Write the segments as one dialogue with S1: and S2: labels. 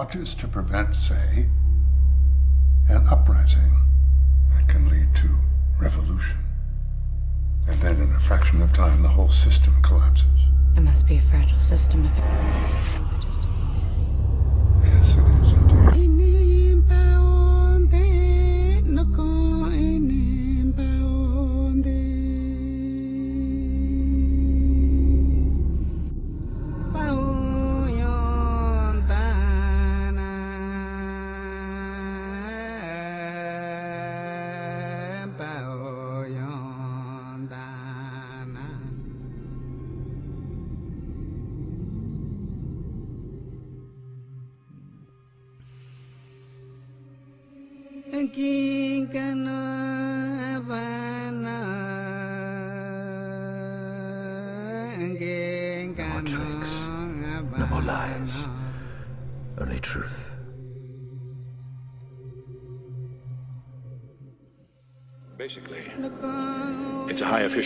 S1: What is to prevent, say, an uprising that can lead to revolution? And then in a fraction of time, the whole system collapses.
S2: It must be a fragile system if it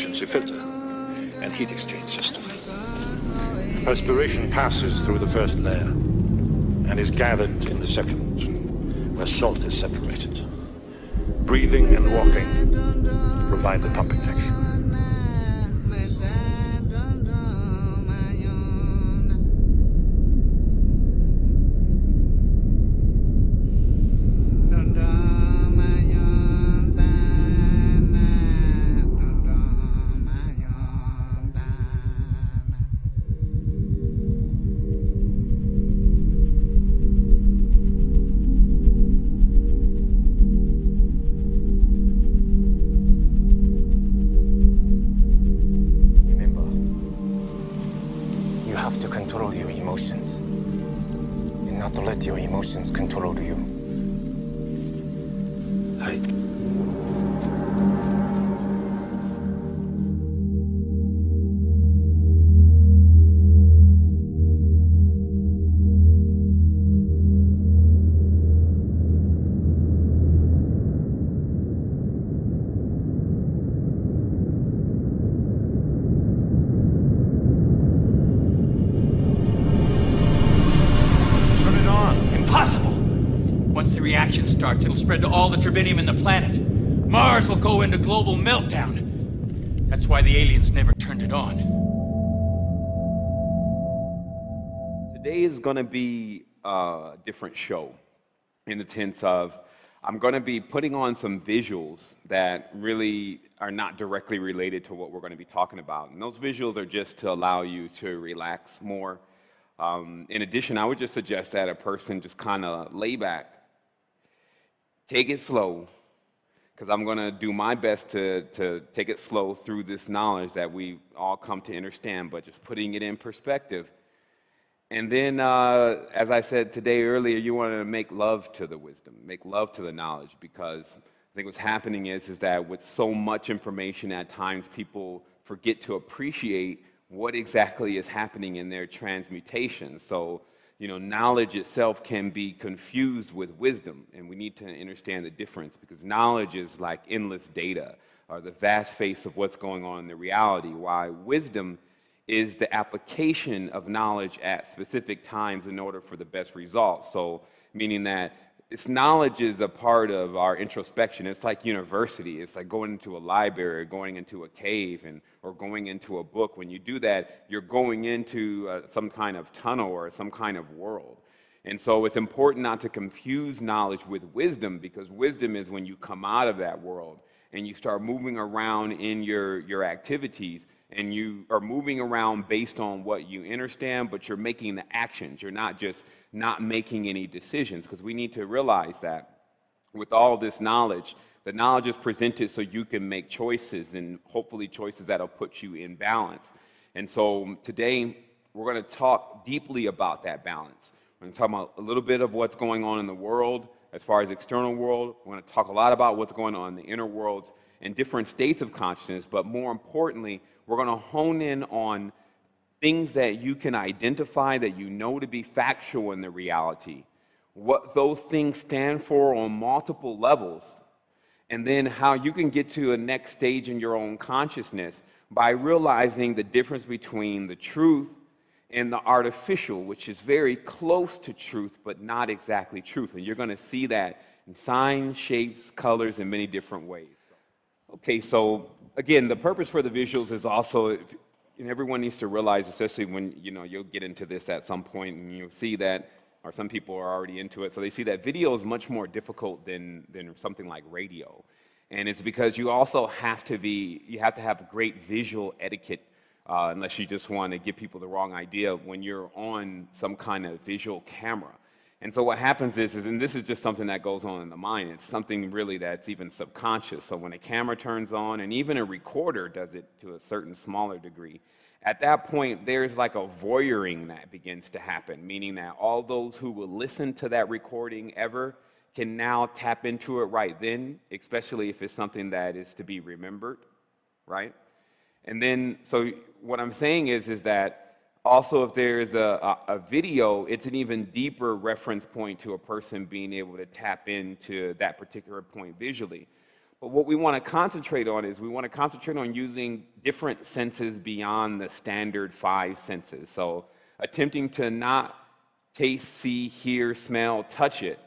S3: efficiency filter and heat exchange system. Perspiration passes through the first layer and is gathered in the second, where salt is separated. Breathing and walking provide the pumping action.
S4: Go into global meltdown. That's why the aliens never turned it on.
S5: Today is going to be a different show in the sense of I'm going to be putting on some visuals that really are not directly related to what we're going to be talking about. And those visuals are just to allow you to relax more. Um, in addition, I would just suggest that a person just kind of lay back, take it slow, because I'm going to do my best to, to take it slow through this knowledge that we all come to understand, but just putting it in perspective. And then, uh, as I said today earlier, you want to make love to the wisdom, make love to the knowledge, because I think what's happening is, is that with so much information, at times people forget to appreciate what exactly is happening in their transmutation. So, you know, knowledge itself can be confused with wisdom, and we need to understand the difference because knowledge is like endless data or the vast face of what's going on in the reality, why wisdom is the application of knowledge at specific times in order for the best results. So, meaning that it's knowledge is a part of our introspection. It's like university. It's like going into a library, or going into a cave, and or going into a book. When you do that, you're going into uh, some kind of tunnel or some kind of world. And so it's important not to confuse knowledge with wisdom because wisdom is when you come out of that world and you start moving around in your, your activities and you are moving around based on what you understand, but you're making the actions. You're not just not making any decisions because we need to realize that with all this knowledge, the knowledge is presented so you can make choices and hopefully choices that'll put you in balance. And so um, today we're going to talk deeply about that balance. We're going to talk about a little bit of what's going on in the world as far as external world. We're going to talk a lot about what's going on in the inner worlds and different states of consciousness, but more importantly, we're going to hone in on things that you can identify that you know to be factual in the reality, what those things stand for on multiple levels, and then how you can get to a next stage in your own consciousness by realizing the difference between the truth and the artificial, which is very close to truth, but not exactly truth. And you're going to see that in signs, shapes, colors, in many different ways. Okay, so again, the purpose for the visuals is also, and everyone needs to realize, especially when you know you'll get into this at some point, and you'll see that, or some people are already into it, so they see that video is much more difficult than than something like radio, and it's because you also have to be, you have to have great visual etiquette uh, unless you just want to give people the wrong idea when you're on some kind of visual camera. And so what happens is, is, and this is just something that goes on in the mind, it's something really that's even subconscious. So when a camera turns on, and even a recorder does it to a certain smaller degree, at that point, there's like a voyeuring that begins to happen, meaning that all those who will listen to that recording ever can now tap into it right then, especially if it's something that is to be remembered, right? And then, so what I'm saying is, is that also if there's a, a, a, video, it's an even deeper reference point to a person being able to tap into that particular point visually. But what we want to concentrate on is we want to concentrate on using different senses beyond the standard five senses. So attempting to not taste, see, hear, smell, touch it,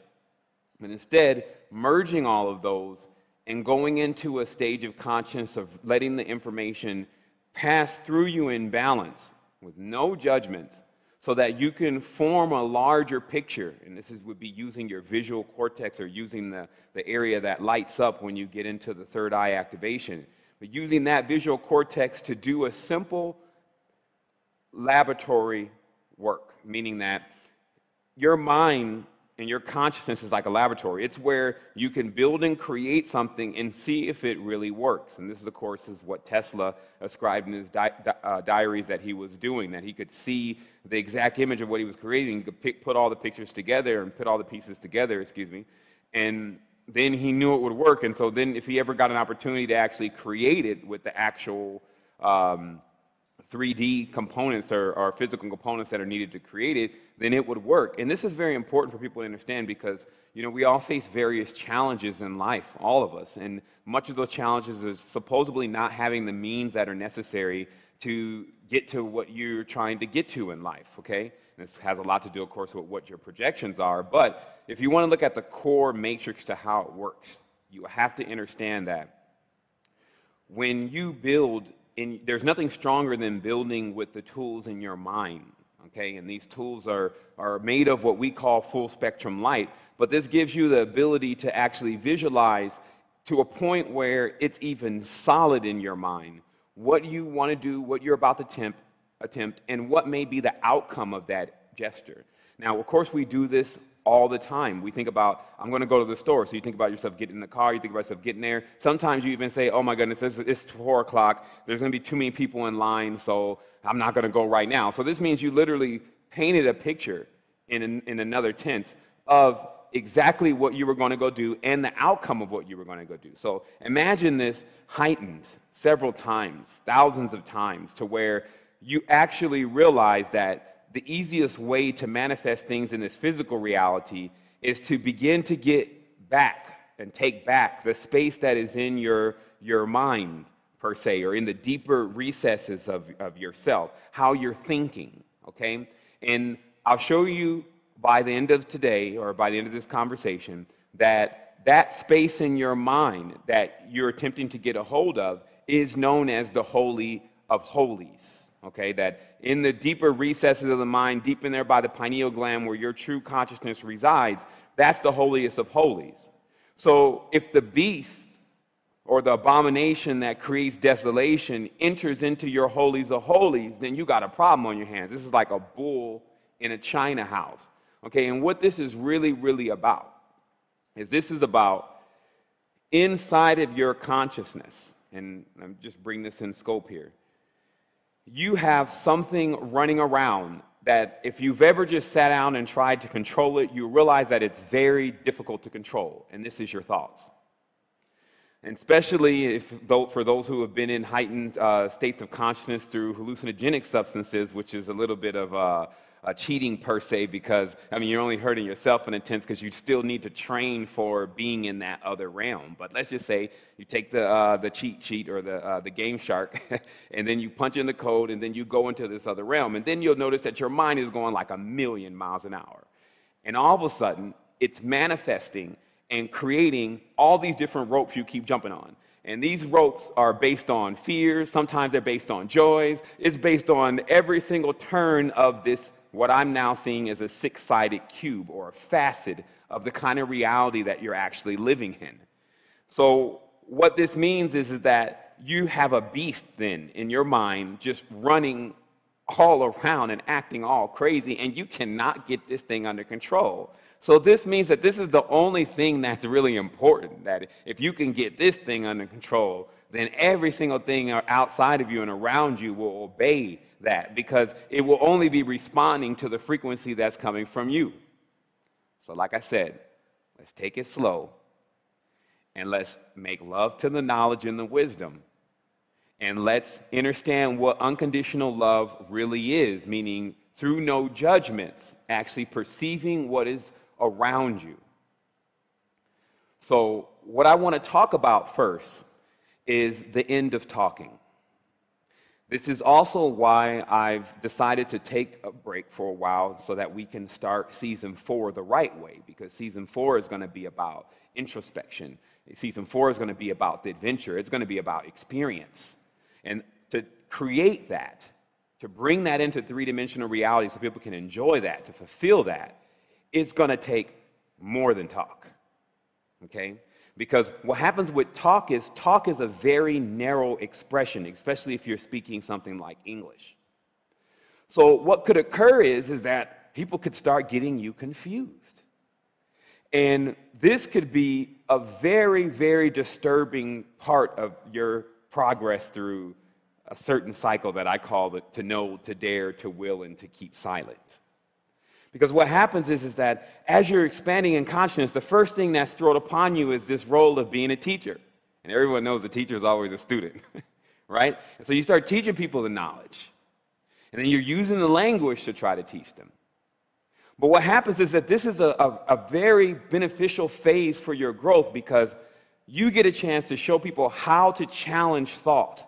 S5: but instead merging all of those and going into a stage of conscience of letting the information pass through you in balance with no judgments so that you can form a larger picture. And this is, would be using your visual cortex or using the, the area that lights up when you get into the third eye activation. But using that visual cortex to do a simple laboratory work, meaning that your mind and your consciousness is like a laboratory. It's where you can build and create something and see if it really works. And this, is, of course, is what Tesla ascribed in his di uh, diaries that he was doing, that he could see the exact image of what he was creating. He could pick, put all the pictures together and put all the pieces together, excuse me, and then he knew it would work. And so then if he ever got an opportunity to actually create it with the actual um, 3D components or, or, physical components that are needed to create it, then it would work. And this is very important for people to understand because, you know, we all face various challenges in life, all of us. And much of those challenges is supposedly not having the means that are necessary to get to what you're trying to get to in life, okay? And this has a lot to do, of course, with what your projections are. But if you want to look at the core matrix to how it works, you have to understand that when you build in, there's nothing stronger than building with the tools in your mind. Okay, and these tools are, are made of what we call full spectrum light, but this gives you the ability to actually visualize to a point where it's even solid in your mind what you want to do, what you're about to attempt, attempt, and what may be the outcome of that gesture. Now, of course, we do this all the time. We think about, I'm going to go to the store. So you think about yourself getting in the car, you think about yourself getting there. Sometimes you even say, oh my goodness, it's, it's 4 o'clock. There's going to be too many people in line, so I'm not going to go right now. So this means you literally painted a picture in, an, in another tense of exactly what you were going to go do and the outcome of what you were going to go do. So imagine this heightened several times, thousands of times, to where you actually realize that the easiest way to manifest things in this physical reality is to begin to get back and take back the space that is in your, your mind, per se, or in the deeper recesses of, of yourself, how you're thinking, okay? And I'll show you by the end of today or by the end of this conversation that that space in your mind that you're attempting to get a hold of is known as the Holy of Holies okay? That in the deeper recesses of the mind, deep in there by the pineal gland where your true consciousness resides, that's the holiest of holies. So if the beast or the abomination that creates desolation enters into your holies of holies, then you got a problem on your hands. This is like a bull in a china house. Okay, and what this is really, really about is this is about inside of your consciousness, and I'm just bring this in scope here you have something running around that if you've ever just sat down and tried to control it, you realize that it's very difficult to control, and this is your thoughts. And especially if, for those who have been in heightened uh, states of consciousness through hallucinogenic substances, which is a little bit of a, uh, cheating per se, because I mean you're only hurting yourself in a sense because you still need to train for being in that other realm. But let's just say you take the uh, the cheat sheet or the uh, the Game Shark, and then you punch in the code, and then you go into this other realm, and then you'll notice that your mind is going like a million miles an hour, and all of a sudden it's manifesting and creating all these different ropes you keep jumping on. And these ropes are based on fears, sometimes they're based on joys. It's based on every single turn of this, what I'm now seeing is a six sided cube or a facet of the kind of reality that you're actually living in. So, what this means is, is that you have a beast then in your mind just running all around and acting all crazy, and you cannot get this thing under control. So this means that this is the only thing that's really important. That if you can get this thing under control, then every single thing outside of you and around you will obey that because it will only be responding to the frequency that's coming from you. So, like I said, let's take it slow and let's make love to the knowledge and the wisdom. And let's understand what unconditional love really is, meaning through no judgments, actually perceiving what is around you. So, what I want to talk about first is the end of talking. This is also why I've decided to take a break for a while so that we can start season four the right way, because season four is going to be about introspection. Season four is going to be about the adventure, it's going to be about experience. And to create that, to bring that into three dimensional reality so people can enjoy that, to fulfill that, it's going to take more than talk. Okay? Because what happens with talk is talk is a very narrow expression, especially if you're speaking something like English. So what could occur is, is that people could start getting you confused. And this could be a very, very disturbing part of your progress through a certain cycle that I call the to know, to dare, to will, and to keep silent. Because what happens is, is that as you're expanding in consciousness, the first thing that's thrown upon you is this role of being a teacher. And everyone knows the teacher is always a student, right? And so you start teaching people the knowledge. And then you're using the language to try to teach them. But what happens is that this is a, a, a very beneficial phase for your growth because you get a chance to show people how to challenge thought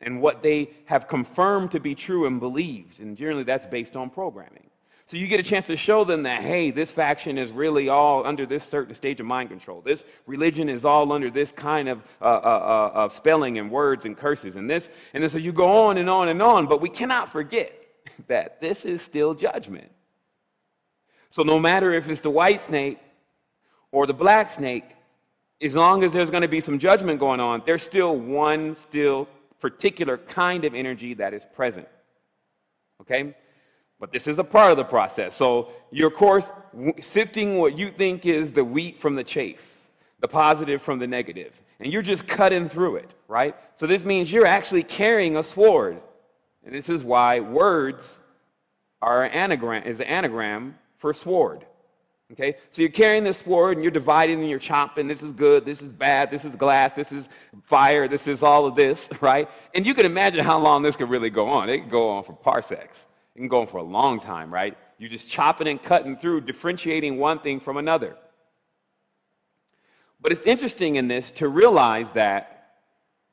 S5: and what they have confirmed to be true and believed. And generally, that's based on programming. So you get a chance to show them that, hey, this faction is really all under this certain stage of mind control. This religion is all under this kind of, uh, uh, uh, of spelling and words and curses and this. And then so you go on and on and on, but we cannot forget that this is still judgment. So no matter if it's the white snake or the black snake, as long as there's going to be some judgment going on, there's still one still particular kind of energy that is present. Okay? But this is a part of the process. So you're, of course, sifting what you think is the wheat from the chaff, the positive from the. And you're just cutting through it, right? So this means you're actually carrying a sword. And this is why words are an anagram, is an anagram for sword. Okay? So you're carrying this sword and you're dividing and you're chopping. This is good, this is bad, this is glass, this is fire, this is all of this, right? And you can imagine how long this could really go on. It could go on for parsecs. It can go on for a long time, right? You're just chopping and cutting through, differentiating one thing from another. But it's interesting in this to realize that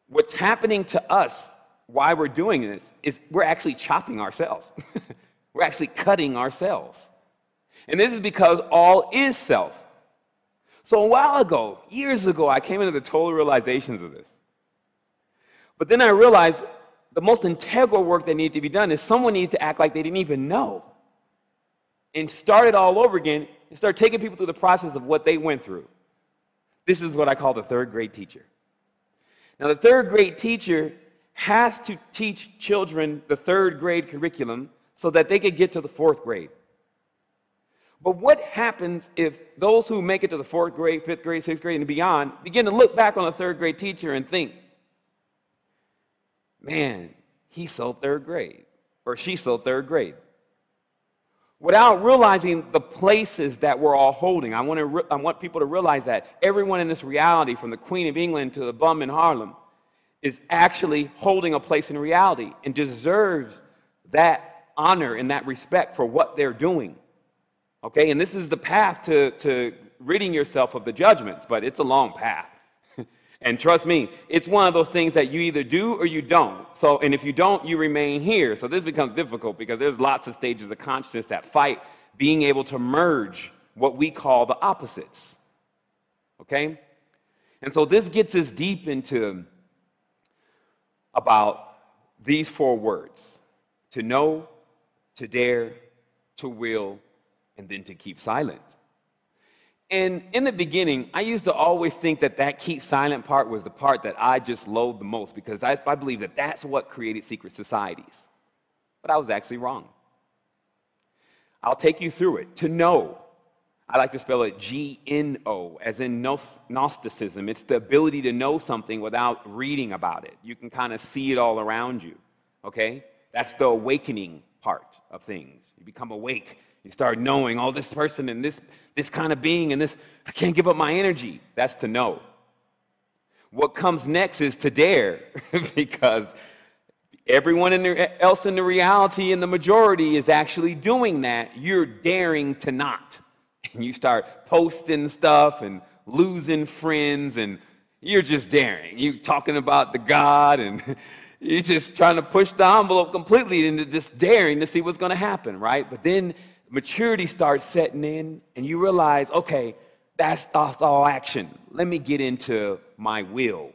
S5: what's happening to us, why we're doing this, is we're actually chopping ourselves. we're actually cutting ourselves. And this is because all is self. So a while ago, years ago, I came into the total realizations of this. But then I realized the most integral work that needed to be done is someone needed to act like they didn't even know and start it all over again and start taking people through the process of what they went through. This is what I call the third grade teacher. Now, the third grade teacher has to teach children the third grade curriculum so that they could get to the fourth grade. But what happens if those who make it to the fourth grade, fifth grade, sixth grade, and beyond begin to look back on the third grade teacher and think, man, he's so third grade, or she's so third grade. Without realizing the places that we're all holding, I want, to I want people to realize that everyone in this reality, from the Queen of England to the bum in Harlem, is actually holding a place in reality and deserves that honor and that respect for what they're doing. Okay, and this is the path to, to ridding yourself of the judgments, but it's a long path. And trust me, it's one of those things that you either do or you don't. So, and if you don't, you remain here. So this becomes difficult because there's lots of stages of consciousness that fight being able to merge what we call the opposites. Okay? And so this gets us deep into about these four words to know, to dare, to will, and then to keep silent. And in the beginning, I used to always think that that keep silent part was the part that I just loathed the most because I, I believe that that's what created secret societies. But I was actually wrong. I'll take you through it. To know, I like to spell it G N O, as in Gnosticism. It's the ability to know something without reading about it. You can kind of see it all around you, okay? That's the awakening part of things. You become awake. You start knowing, oh, this person and this, this kind of being and this, I can't give up my energy. That's to know. What comes next is to dare, because everyone in the, else in the reality and the majority is actually doing that. You're daring to not and you start posting stuff and losing friends and you're just daring. You're talking about the God and you're just trying to push the envelope completely into just daring to see what's going to happen, right? But then maturity starts setting in and you realize, okay, that's, that's all action. Let me get into my will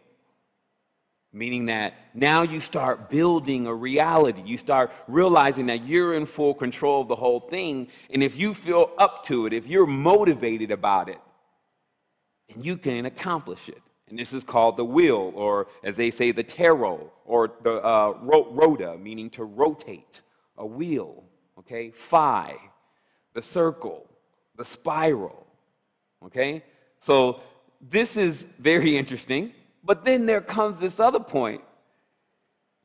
S5: meaning that now you start building a reality. You start realizing that you're in full control of the whole thing. And if you feel up to it, if you're motivated about it, then you can accomplish it. And this is called the will, or as they say, the tarot, or the uh, rota, meaning to rotate, a wheel, okay? Phi, the circle, the spiral, okay? So this is very interesting but then there comes this other point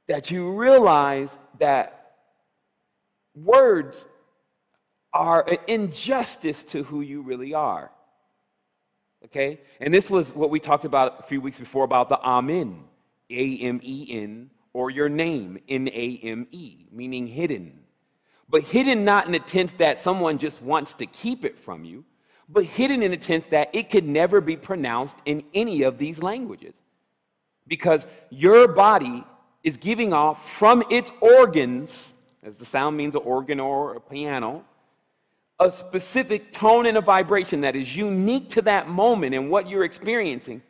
S5: that you realize that words are an injustice to who you really are. Okay? And this was what we talked about a few weeks before about the Amen, A M E N, or your name, N A M E, meaning hidden. But hidden not in the sense that someone just wants to keep it from you, but hidden in the sense that it could never be pronounced in any of these languages because your body is giving off from its organs, as the sound means an organ or a piano, a specific tone and a vibration that is unique to that moment and what you're experiencing.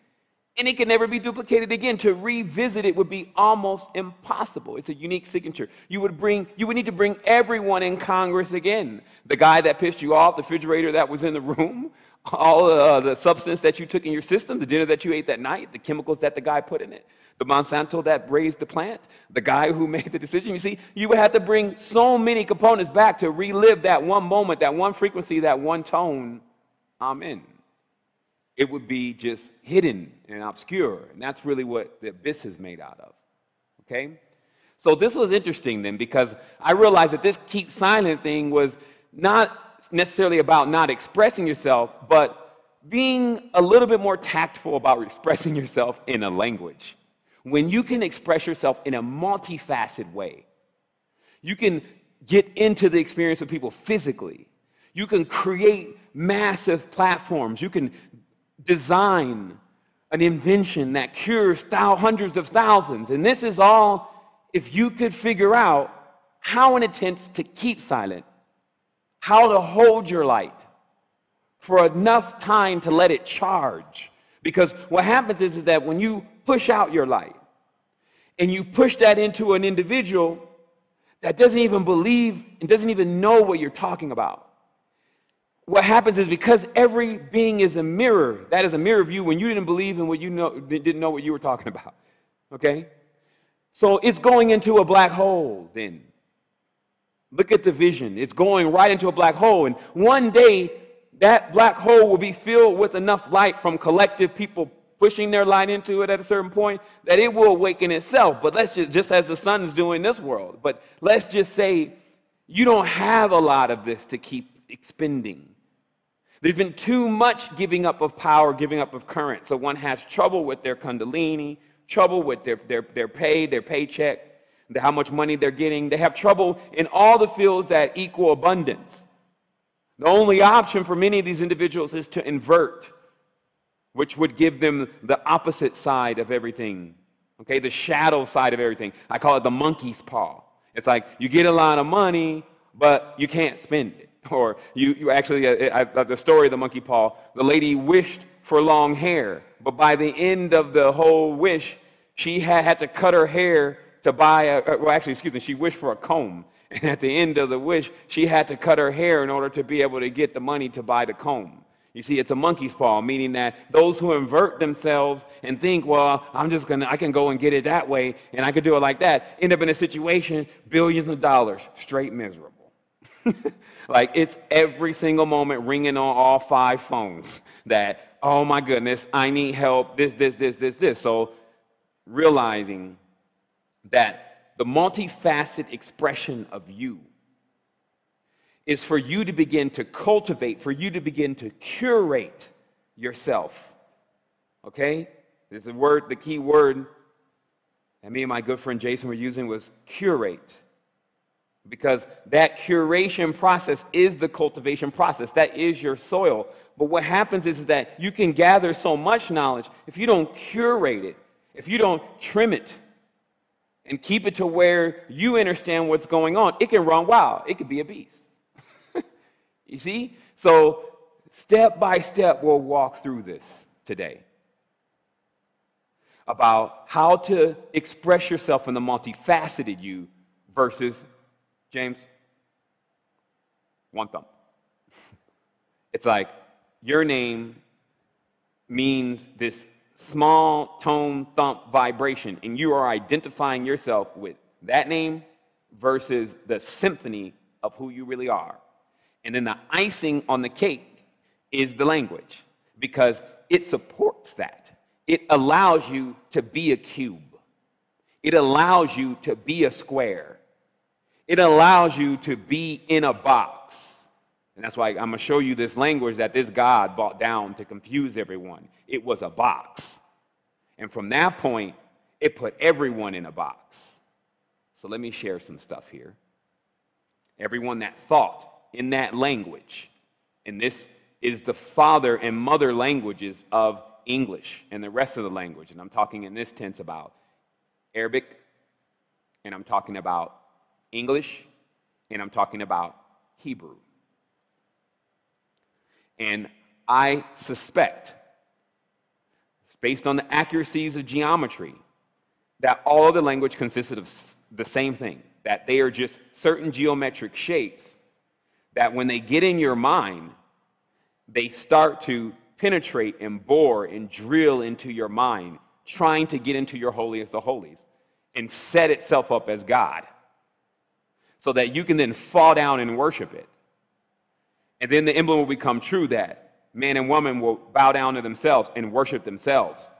S5: And it can never be duplicated again. To revisit it would be almost impossible. It's a unique signature. You would bring, you would need to bring everyone in Congress again. The guy that pissed you off, the refrigerator that was in the room, all uh, the substance that you took in your system, the dinner that you ate that night, the chemicals that the guy put in it, the Monsanto that raised the plant, the guy who made the decision. You see, you would have to bring so many components back to relive that one moment, that one frequency, that one tone. Amen. It would be just hidden and obscure. And that's really what the abyss is made out of. Okay? So this was interesting then because I realized that this keep silent thing was not necessarily about not expressing yourself, but being a little bit more tactful about expressing yourself in a language. When you can express yourself in a multifaceted way, you can get into the experience of people physically. You can create massive platforms. You can design an invention that cures hundreds of thousands. And this is all if you could figure out how an attempt to keep silent how to hold your light for enough time to let it charge. Because what happens is, is that when you push out your light and you push that into an individual that doesn't even believe and doesn't even know what you're talking about, what happens is because every being is a mirror, that is a mirror of you when you didn't believe in what you know, didn't know what you were talking about. Okay? So it's going into a black hole then. Look at the vision. It's going right into a black hole. And one day, that black hole will be filled with enough light from collective people pushing their light into it at a certain point that it will awaken itself. But let's just, just as the sun is doing this world, but let's just say you don't have a lot of this to keep expending. There's been too much giving up of power, giving up of current. So one has trouble with their kundalini, trouble with their, their, their pay, their paycheck, how much money they're getting. They have trouble in all the fields that equal abundance. The only option for many of these individuals is to invert, which would give them the opposite side of everything. Okay, the shadow side of everything. I call it the monkey's paw. It's like you get a lot of money, but you can't spend it. Or you, you actually, uh, I, the story of the monkey paw, the lady wished for long hair, but by the end of the whole wish, she had, had to cut her hair to buy a, uh, well, actually, excuse me, she wished for a comb. And at the end of the wish, she had to cut her hair in order to be able to get the money to buy the comb. You see, it's a monkey's paw, meaning that those who invert themselves and think, well, I'm just gonna, I can go and get it that way, and I could do it like that, end up in a situation, billions of dollars, straight miserable. like it's every single moment ringing on all five phones that, oh my goodness, I need help, this, this, this, this, this. So realizing that the multifaceted expression of you is for you to begin to cultivate, for you to begin to curate yourself. Okay? This is the word, the key word that me and my good friend Jason were using was curate. Because that curation process is the cultivation process. That is your soil. But what happens is, that you can gather so much knowledge if you don't curate it, if you don't trim it and keep it to where you understand what's going on, it can run wild. It could be a beast. you see? So, step by step, we'll walk through this today about how to express yourself in the multifaceted you versus, James, one thumb. It's like your name means this small tone thump vibration, and you are identifying yourself with that name versus the symphony of who you really are. And then the icing on the cake is the language because it supports that. It allows you to be a cube, it allows you to be a square, it allows you to be in a box. And that's why I'm going to show you this language that this God brought down to confuse everyone. It was a box. And from that point, it put everyone in a box. So let me share some stuff here. Everyone that thought in that language, and this is the father and mother languages of English and the rest of the language. And I'm talking in this tense about Arabic, and I'm talking about English, and I'm talking about Hebrew. And I suspect, based on the accuracies of geometry, that all of the language consisted of the same thing, that they are just certain geometric shapes that when they get in your mind, they start to penetrate and bore and drill into your mind, trying to get into your holiest of holies and set itself up as God so that you can then fall down and worship it. And then the emblem will become true that man and woman will bow down to themselves and worship themselves.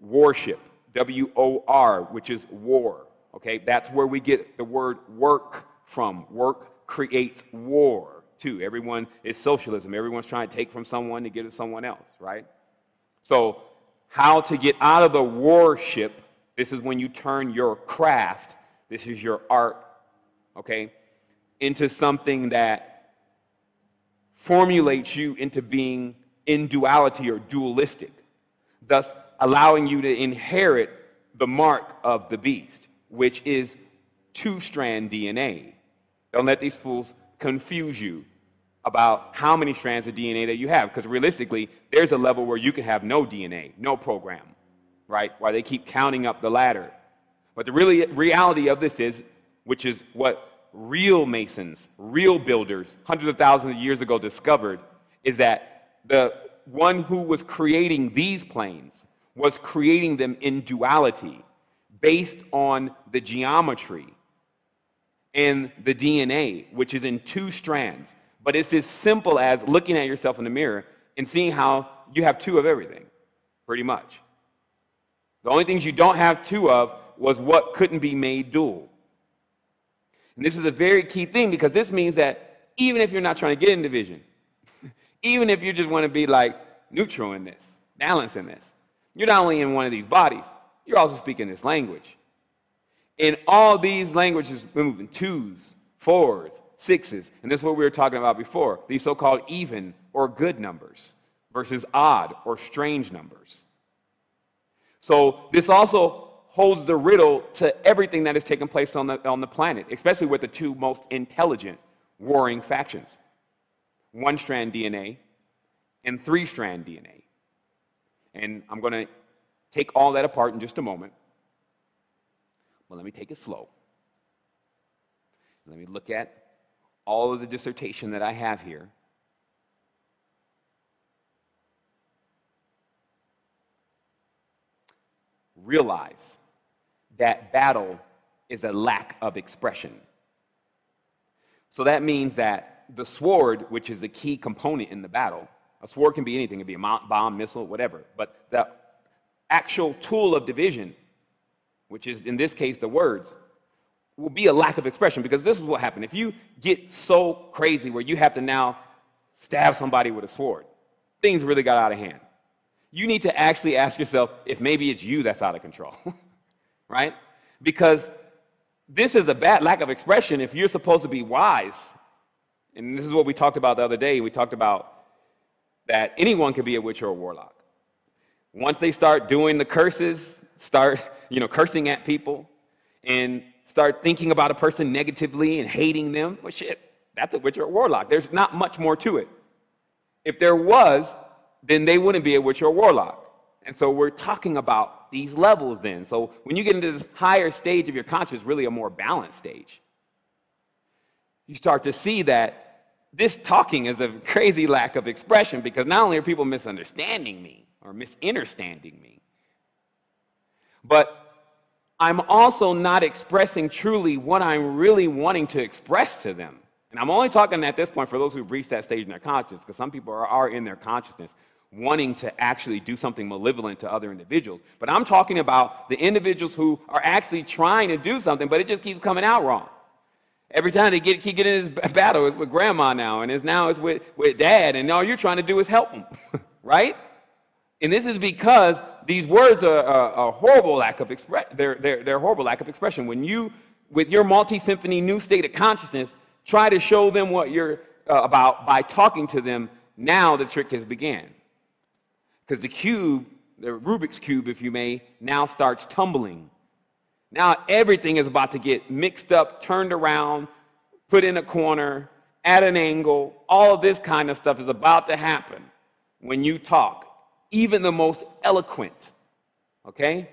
S5: Worship, W O R, which is war. Okay, that's where we get the word work from. Work creates war, too. Everyone is socialism. Everyone's trying to take from someone to give to someone else, right? So, how to get out of the warship, this is when you turn your craft, this is your art, okay, into something that formulates you into being in duality or dualistic, thus allowing you to inherit the mark of the beast, which is two strand DNA. Don't let these fools confuse you about how many strands of DNA that you have, because realistically, there's a level where you can have no DNA, no program, right? Why they keep counting up the ladder. But the really reality of this is, which is what real masons, real builders, hundreds of thousands of years ago discovered is that the one who was creating these planes was creating them in duality based on the geometry and the DNA, which is in two strands. But it's as simple as looking at yourself in the mirror and seeing how you have two of everything, pretty much. The only things you don't have two of was what couldn't be made dual. And this is a very key thing because this means that even if you're not trying to get in division, even if you just want to be like neutral in this, balance in this, you're not only in one of these bodies, you're also speaking this language. In all these languages, we're moving twos, fours, sixes, and this is what we were talking about before these so called even or good numbers versus odd or strange numbers. So, this also holds the riddle to everything that has taken place on the, on the planet, especially with the two most intelligent warring factions one strand DNA and three strand DNA. And I'm going to take all that apart in just a moment. But let me take it slow. Let me look at all of the dissertation that I have here. Realize that battle is a lack of expression. So that means that the sword, which is a key component in the battle, a sword can be anything, it can be a bomb, missile, whatever, but the actual tool of division, which is in this case the words, will be a lack of expression because this is what happened. If you get so crazy where you have to now stab somebody with a sword, things really got out of hand. You need to actually ask yourself if maybe it's you that's out of control, right? Because this is a bad lack of expression if you're supposed to be wise. And this is what we talked about the other day. We talked about that anyone could be a witch or a warlock. Once they start doing the curses, start, you know, cursing at people, and start thinking about a person negatively and hating them, well, shit, that's a witch or a warlock. There's not much more to it. If there was, then they wouldn't be a witch or a warlock. And so we're talking about these levels then. So when you get into this higher stage of your consciousness, really a more balanced stage, you start to see that this talking is a crazy lack of expression because not only are people misunderstanding me or misunderstanding me, but I'm also not expressing truly what I'm really wanting to express to them. And I'm only talking at this point for those who've reached that stage in their consciousness, because some people are, are, in their consciousness wanting to actually do something malevolent to other individuals. But I'm talking about the individuals who are actually trying to do something, but it just keeps coming out wrong. Every time they get, keep getting in this battle, it's with grandma now, and it's now it's with, with dad, and all you're trying to do is help them, right? And this is because these words are a, horrible lack of express. They're, they're, they're horrible lack of expression. When you, with your multi-symphony new state of consciousness, try to show them what you're uh, about by talking to them, now the trick has began. Because the cube, the Rubik's cube, if you may, now starts tumbling. Now everything is about to get mixed up, turned around, put in a corner, at an angle. All of this kind of stuff is about to happen when you talk even the most eloquent. Okay?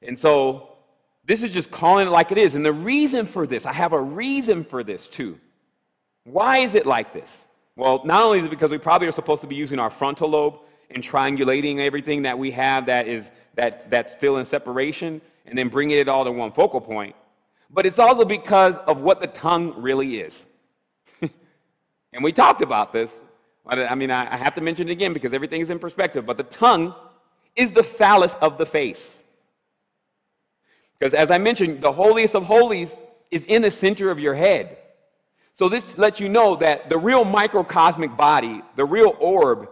S5: And so this is just calling it like it is. And the reason for this, I have a reason for this too. Why is it like this? Well, not only is it because we probably are supposed to be using our frontal lobe and triangulating everything that we have that is that that's still in separation and then bringing it all to one focal point, but it's also because of what the tongue really is. and we talked about this I mean, I have to mention it again because everything is in perspective, but the tongue is the phallus of the face. Because as I mentioned, the holiest of holies is in the center of your head. So this lets you know that the real microcosmic body, the real orb,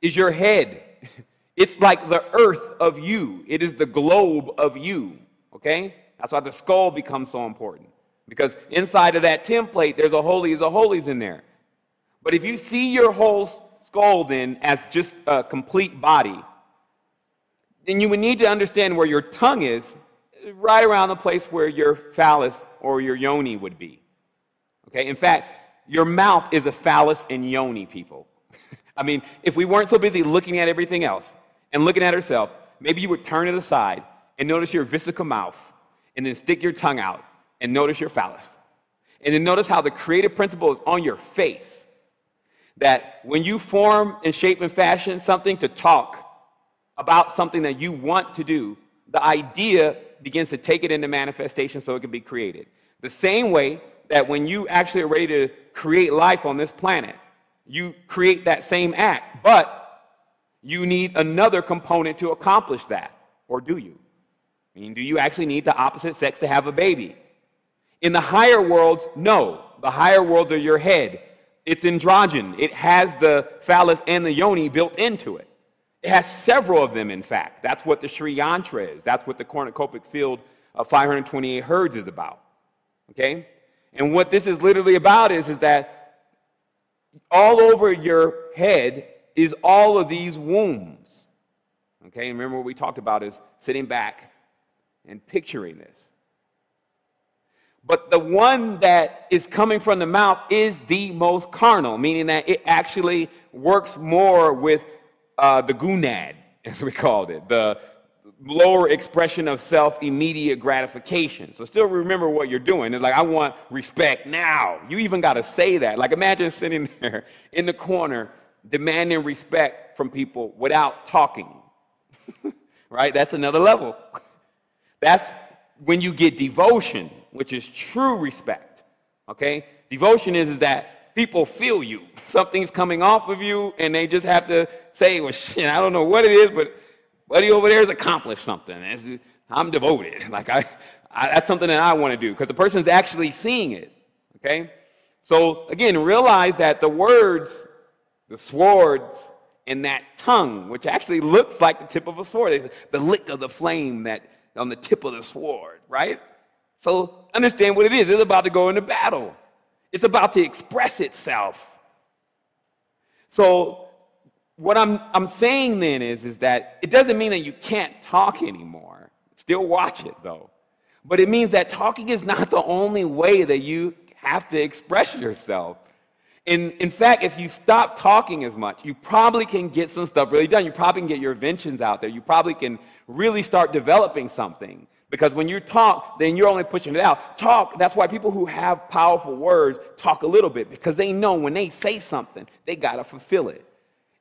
S5: is your head. It's like the earth of you, it is the globe of you. Okay? That's why the skull becomes so important. Because inside of that template, there's a holies of holies in there. But if you see your whole skull then as just a complete body, then you would need to understand where your tongue is, right around the place where your phallus or your yoni would be. Okay? In fact, your mouth is a phallus and yoni, people. I mean, if we weren't so busy looking at everything else and looking at ourselves, maybe you would turn it aside and notice your vesica mouth and then stick your tongue out and notice your phallus. And then notice how the creative principle is on your face that when you form and shape and fashion something to talk about something that you want to do, the idea begins to take it into manifestation so it can be created. The same way that when you actually are ready to create life on this planet, you create that same act, but you need another component to accomplish that. Or do you? I mean, do you actually need the opposite sex to have a baby? In the higher worlds, no. The higher worlds are your head. It's androgen. It has the phallus and the yoni built into it. It has several of them, in fact. That's what the Sri Yantra is. That's what the cornucopic field of 528 hertz is about. Okay? And what this is literally about is, is that all over your head is all of these wombs. Okay, remember what we talked about is sitting back and picturing this. But the one that is coming from the mouth is the most carnal, meaning that it actually works more with uh, the gunad, as we called it, the lower expression of self immediate gratification. So still remember what you're doing. It's like, I want respect now. You even got to say that. Like, imagine sitting there in the corner demanding respect from people without talking. right? That's another level. That's when you get devotion, which is true respect. Okay? Devotion is, is that people feel you. Something's coming off of you, and they just have to say, well, shit, I don't know what it is, but buddy over there has accomplished something. I'm devoted. Like, I, I that's something that I want to do because the person's actually seeing it. Okay? So, again, realize that the words, the swords, and that tongue, which actually looks like the tip of a sword, the lick of the flame that on the tip of the sword, right? So understand what it is. It's about to go into battle. It's about to express itself. So what I'm, I'm saying then is, is that it doesn't mean that you can't talk anymore. Still watch it though. But it means that talking is not the only way that you have to express yourself. In, in fact, if you stop talking as much, you probably can get some stuff really done. You probably can get your inventions out there. You probably can really start developing something. Because when you talk, then you're only pushing it out. Talk, that's why people who have powerful words talk a little bit, because they know when they say something, they got to fulfill it.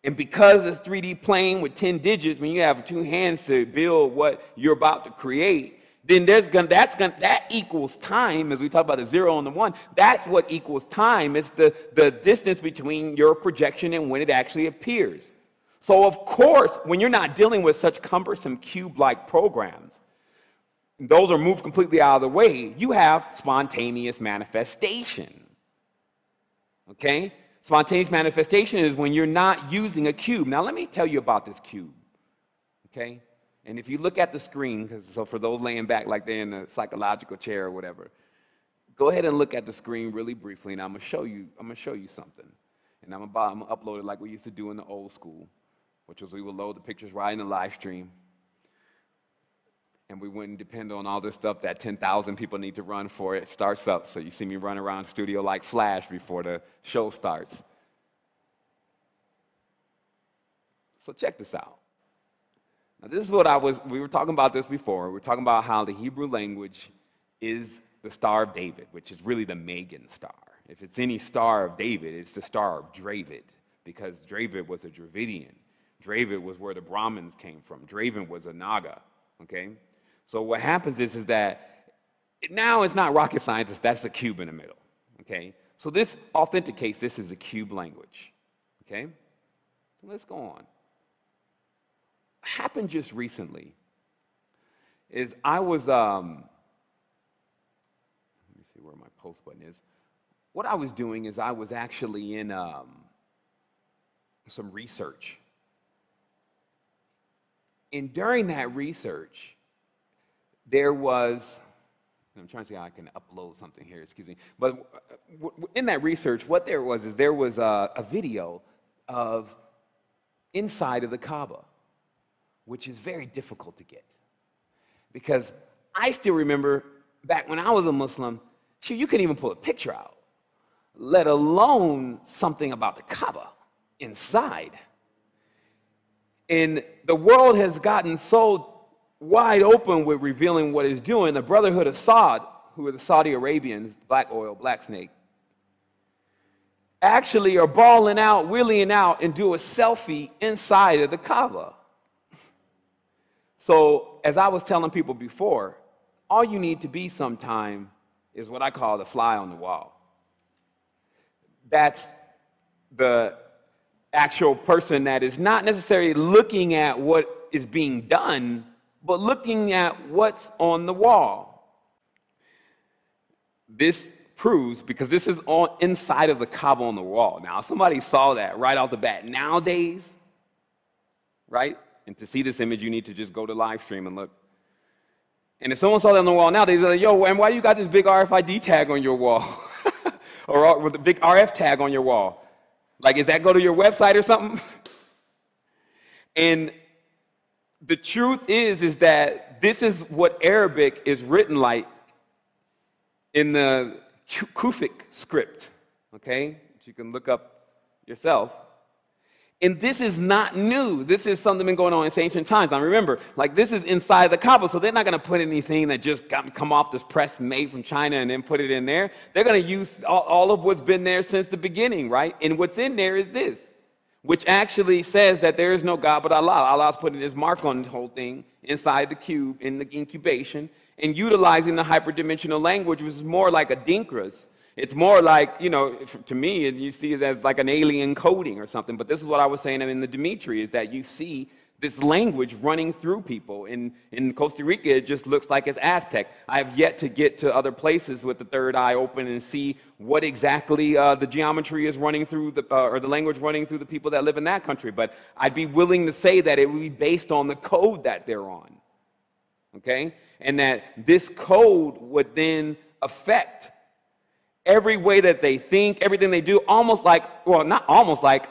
S5: And because it's 3D plane with 10 digits, when you have two hands to build what you're about to create, then there's gonna, that's gonna, that equals time, as we talk about the zero and the one, that's what equals time. It's the, the distance between your projection and when it actually appears. So, of course, when you're not dealing with such cumbersome cube-like programs, those are moved completely out of the way, you have spontaneous manifestation. Okay? Spontaneous manifestation is when you're not using a cube. Now, let me tell you about this cube. Okay? And if you look at the screen, so for those laying back like they're in a psychological chair or whatever, go ahead and look at the screen really briefly, and I'm gonna show you. I'm gonna show you something, and I'm I'm gonna upload it like we used to do in the old school, which was we would load the pictures right in the live stream, and we wouldn't depend on all this stuff that 10,000 people need to run for it. Starts up, so you see me run around studio like Flash before the show starts. So check this out. Now, this is what I was, we were talking about this before. We were talking about how the Hebrew language is the Star of David, which is really the Magen star. If it's any star of David, it's the star of Dravid, because Dravid was a Dravidian. Dravid was where the Brahmins came from. Dravid was a Naga, okay? So what happens is, is that now it's not rocket science, that's the cube in the middle, okay? So this authenticates this is a cube language, okay? So let's go on happened just recently is I was, um, let me see where my post button is. What I was doing is I was actually in um, some research. And during that research, there was, I'm trying to see how I can upload something here, excuse me. But uh, in that research, what there was is there was a, a video of inside of the Kaaba which is very difficult to get. Because I still remember back when I was a Muslim, shoot, you couldn't even pull a picture out, let alone something about the Kaaba inside. And the world has gotten so wide open with revealing what it's doing. The Brotherhood of Saud, who are the Saudi Arabians, black oil, black snake, actually are balling out, wheeling out, and do a selfie inside of the Kaaba. So, as I was telling people before, all you need to be sometime is what I call the fly on the wall. That's the actual person that is not necessarily looking at what is being done, but looking at what's on the wall. This proves because this is on inside of the Kaaba on the wall. Now, somebody saw that right off the bat. Nowadays, right? And to see this image, you need to just go to live stream and look. And if someone saw that on the wall now, they'd say, yo, and why do you got this big RFID tag on your wall? or uh, with a big RF tag on your wall? Like, is that go to your website or something? and the truth is, is that this is what Arabic is written like in the Kufic script, okay? Which you can look up yourself. And this is not new. This is something been going on in ancient times. Now remember, like this is inside the Kaaba, so they're not going to put anything that just come off this press made from China and then put it in there. They're going to use all, all of what's been there since the beginning, right? And what's in there is this, which actually says that there is no God but Allah. Allah's putting His mark on the whole thing inside the cube in the incubation and utilizing the hyperdimensional language, which is more like Adinkras it's more like, you know, to me, you see it as like an alien coding or something. But this is what I was saying in the Dimitri is that you see this language running through people. In, in Costa Rica, it just looks like it's Aztec. I have yet to get to other places with the third eye open and see what exactly uh, the geometry is running through, the, uh, or the language running through the people that live in that country. But I'd be willing to say that it would be based on the code that they're on. Okay? And that this code would then affect every way that they think, everything they do, almost like, well, not almost like,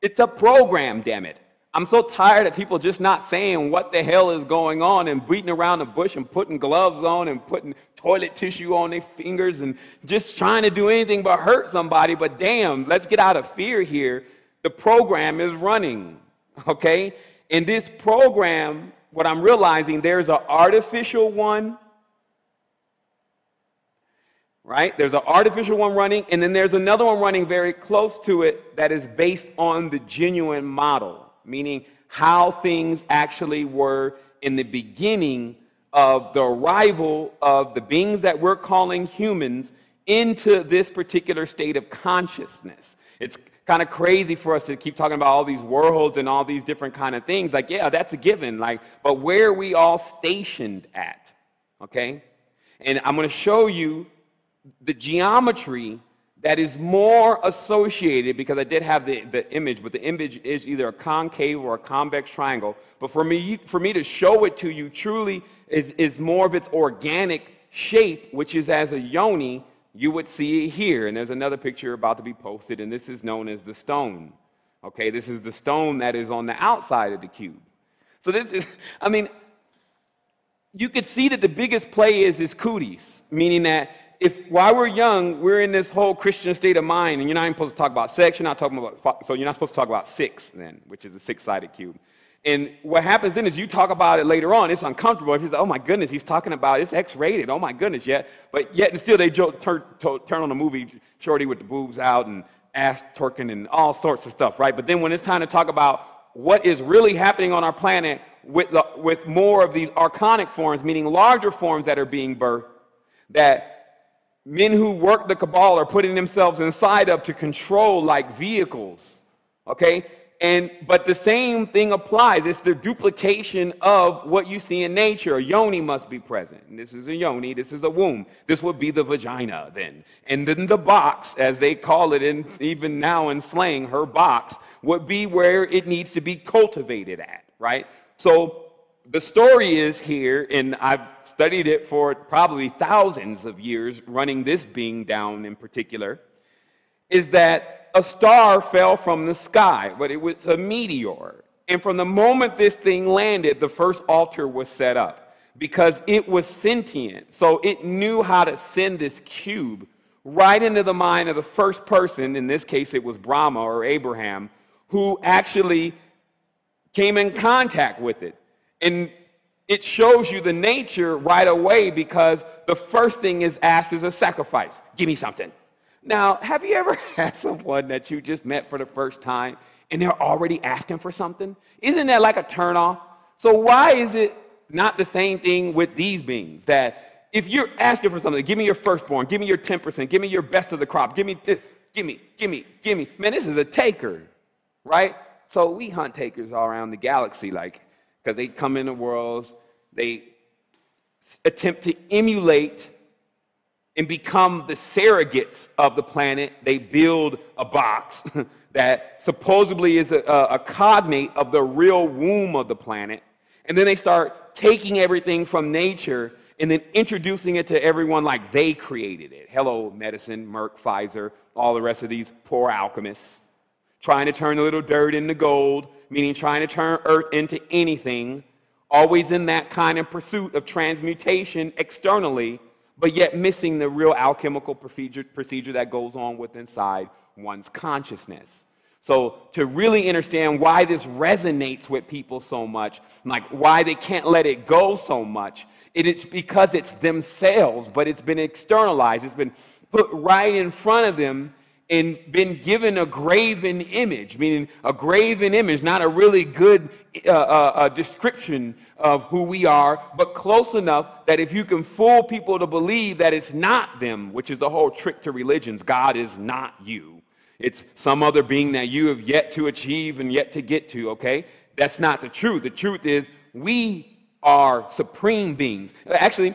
S5: it's a program, damn it. I'm so tired of people just not saying what the hell is going on and beating around the bush and putting gloves on and putting toilet tissue on their fingers and just trying to do anything but hurt somebody. But damn, let's get out of fear here. The program is running, okay? In this program, what I'm realizing, there's an artificial one right? There's an artificial one running, and then there's another one running very close to it that is based on the genuine model, meaning how things actually were in the beginning of the arrival of the beings that we're calling humans into this particular state of consciousness. It's kind of crazy for us to keep talking about all these worlds and all these different kind of things. Like, yeah, that's a given. Like, but where are we all stationed at? Okay? And I'm going to show you the geometry that is more associated, because I did have the, the image, but the image is either a concave or a convex triangle. But for me, for me to show it to you truly is, is more of its organic shape, which is as a yoni, you would see it here. And there's another picture about to be posted, and this is known as the stone. Okay, this is the stone that is on the outside of the cube. So this is, I mean, you could see that the biggest play is is cooties, meaning that if while we're young, we're in this whole Christian state of mind, and you're not even supposed to talk about sex, you're not talking about, so you're not supposed to talk about six then, which is a six sided cube. And what happens then is you talk about it later on, it's uncomfortable. If you say, oh my goodness, he's talking about it. it's X rated, oh my goodness, yet. But yet and still they turn, turn on the movie Shorty with the boobs out and ass twerking and all sorts of stuff, right? But then when it's time to talk about what is really happening on our planet with, the, with more of these archonic forms, meaning larger forms that are being birthed, that men who work the cabal are putting themselves inside of to control like vehicles okay? And but the same thing applies. It's the duplication of what you see in nature. A yoni must be present. And this is a yoni. This is a womb. This would be the vagina then. And then the box as they call it in even now in slang her box would be where it needs to be cultivated at right? So the story is here, and I've studied it for probably thousands of years, running this being down in particular, is that a star fell from the sky, but it was a meteor. And from the moment this thing landed, the first altar was set up because it was sentient. So it knew how to send this cube right into the mind of the first person, in this case it was Brahma or Abraham, who actually came in contact with it. And it shows you the nature right away because the first thing is asked is a sacrifice. Give me something. Now, have you ever had someone that you just met for the first time and they're already asking for something? Isn't that like a turnoff? So why is it not the same thing with these beings that if you're asking for something, give me your firstborn, give me your 10%, give me your best of the crop, give me this, give me, give me, give me. Man, this is a taker, right? So we hunt takers all around the galaxy like because they come into worlds, they attempt to emulate and become the surrogates of the planet. They build a box that supposedly is a, a, cognate of the real womb of the planet. And then they start taking everything from nature and then introducing it to everyone like they created it. Hello, medicine, Merck, Pfizer, all the rest of these poor alchemists. Trying to turn a little dirt into gold, meaning trying to turn earth into anything, always in that kind of pursuit of transmutation externally, but yet missing the real alchemical procedure, procedure that goes on with inside one's consciousness. So, to really understand why this resonates with people so much, like why they can't let it go so much, it's because it's themselves, but it's been externalized. It's been put right in front of them and been given a graven image, meaning a graven image, not a really good uh, uh, description of who we are, but close enough that if you can fool people to believe that it's not them, which is the whole trick to religions, God is not you. It's some other being that you have yet to achieve and yet to get to, okay? That's not the truth. The truth is we are supreme beings. Actually,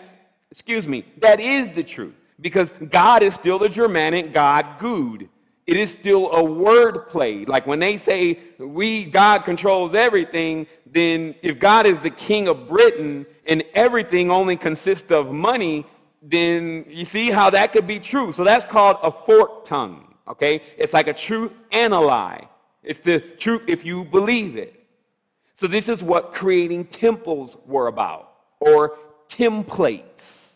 S5: excuse me, that is the truth because God is still the Germanic God Good. It is still a word play. Like when they say we God controls everything, then if God is the king of Britain and everything only consists of money, then you see how that could be true. So that's called a forked tongue. Okay? It's like a truth and a lie. It's the truth if you believe it. So this is what creating temples were about, or templates.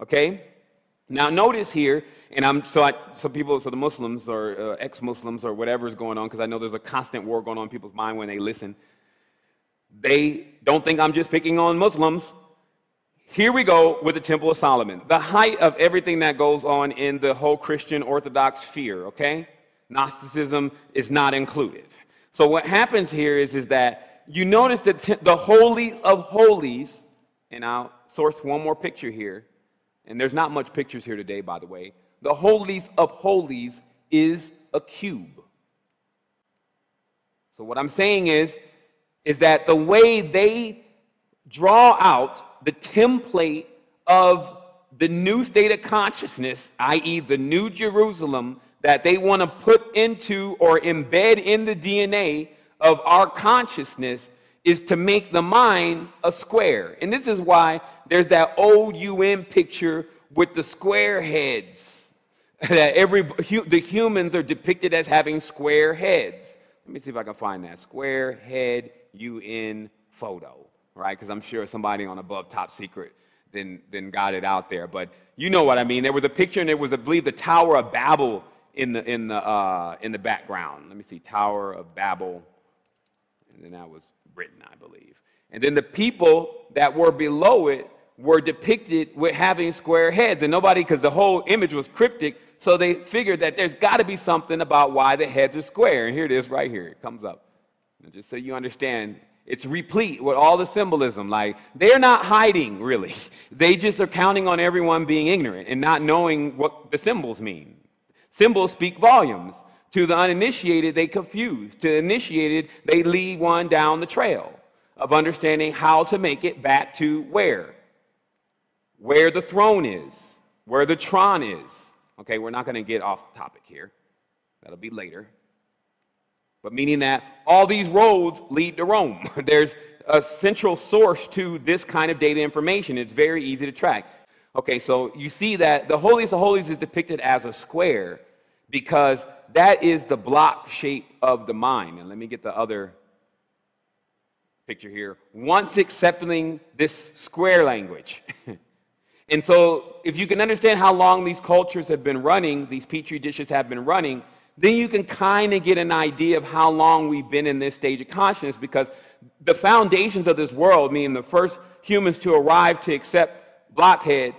S5: Okay? Now, notice here, and I'm so I, so people, so the Muslims or uh, ex-Muslims or whatever is going on, because I know there's a constant war going on in people's mind when they listen. They don't think I'm just picking on Muslims. Here we go with the Temple of Solomon, the height of everything that goes on in the whole Christian Orthodox sphere. Okay, Gnosticism is not included. So what happens here is is that you notice that the holies of holies, and I'll source one more picture here and there's not much pictures here today, by the way, the holies of holies is a cube. So what I'm saying is, is that the way they draw out the template of the new state of consciousness, i.e., the new Jerusalem, that they want to put into or embed in the DNA of our consciousness is to make the mind a square. And this is why there's that old UN picture with the square heads. that every the humans are depicted as having square heads. Let me see if I can find that square head UN photo, right? Because I'm sure somebody on above top secret then then got it out there. But you know what I mean. There was a picture, and it was, I believe, the Tower of Babel in the in the uh, in the background. Let me see, Tower of Babel, and then that was Britain, I believe. And then the people that were below it were depicted with having square heads. And nobody, because the whole image was cryptic, so they figured that there's got to be something about why the heads are square. And here it is right here. It comes up. And just so you understand, it's replete with all the symbolism. Like, they're not hiding, really. They just are counting on everyone being ignorant and not knowing what the symbols mean. Symbols speak volumes. To the uninitiated, they confuse. To the initiated, they lead one down the trail of understanding how to make it back to where? Where the throne is, where the Tron is. Okay, we're not going to get off topic here. That'll be later. But meaning that all these roads lead to Rome. There's a central source to this kind of data information. It's very easy to track. Okay, so you see that the holiest of holies is depicted as a square because that is the block shape of the mind. And let me get the other picture here. Once accepting this square language. and so, if you can understand how long these cultures have been running, these petri dishes have been running, then you can kind of get an idea of how long we've been in this stage of consciousness because the foundations of this world, meaning the first humans to arrive to accept blockhead,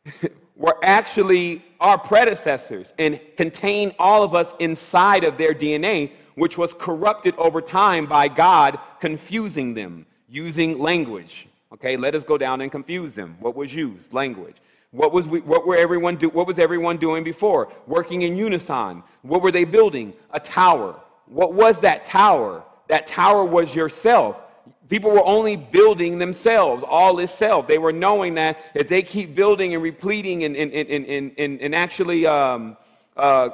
S5: were actually our predecessors and contain all of us inside of their DNA, which was corrupted over time by God confusing them using language. Okay, let us go down and confuse them. What was used? Language. What was, we, what, were everyone do, what was everyone doing before? Working in unison. What were they building? A tower. What was that tower? That tower was yourself. People were only building themselves, all is self. They were knowing that if they keep building and repleting and, and, and, and, and, actually um, uh,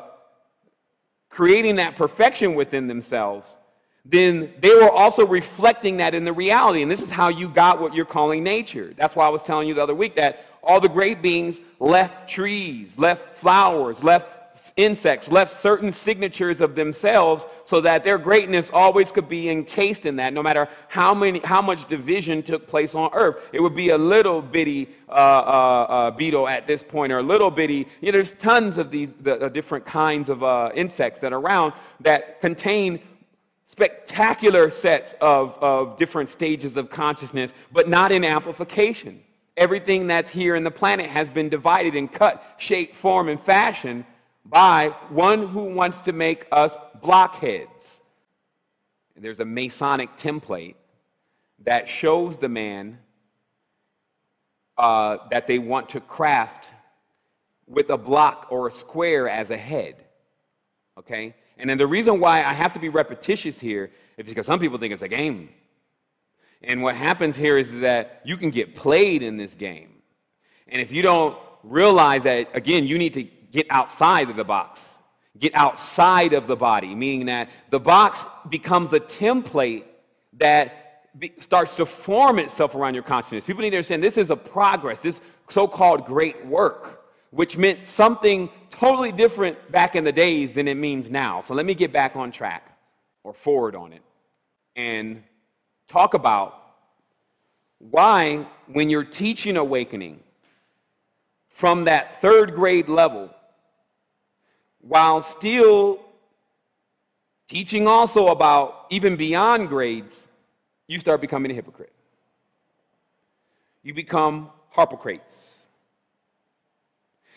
S5: creating that perfection within themselves, then they were also reflecting that in the reality. And this is how you got what you're calling nature. That's why I was telling you the other week that all the great beings left trees, left flowers, left insects, left certain signatures of themselves so that their greatness always could be encased in that, no matter how, many, how much division took place on earth. It would be a little bitty uh, uh, uh, beetle at this point, or a little bitty, you know, there's tons of these the, different kinds of uh, insects that are around that contain spectacular sets of, of different stages of consciousness, but not in amplification. Everything that's here in the planet has been divided in cut, shape, form, and fashion by one who wants to make us blockheads. And there's a Masonic template that shows the man uh, that they want to craft with a block or a square as a head. Okay? And then the reason why I have to be repetitious here is because some people think it's a game. And what happens here is that you can get played in this game. And if you don't realize that, again, you need to get outside of the box, get outside of the body, meaning that the box becomes a template that be, starts to form itself around your consciousness. People need to understand this is a progress, this so called great work which meant something totally different back in the days than it means now. So let me get back on track or forward on it and talk about why, when you're teaching awakening from that third grade level, while still teaching also about even beyond grades, you start becoming a hypocrite. You become Harpocrates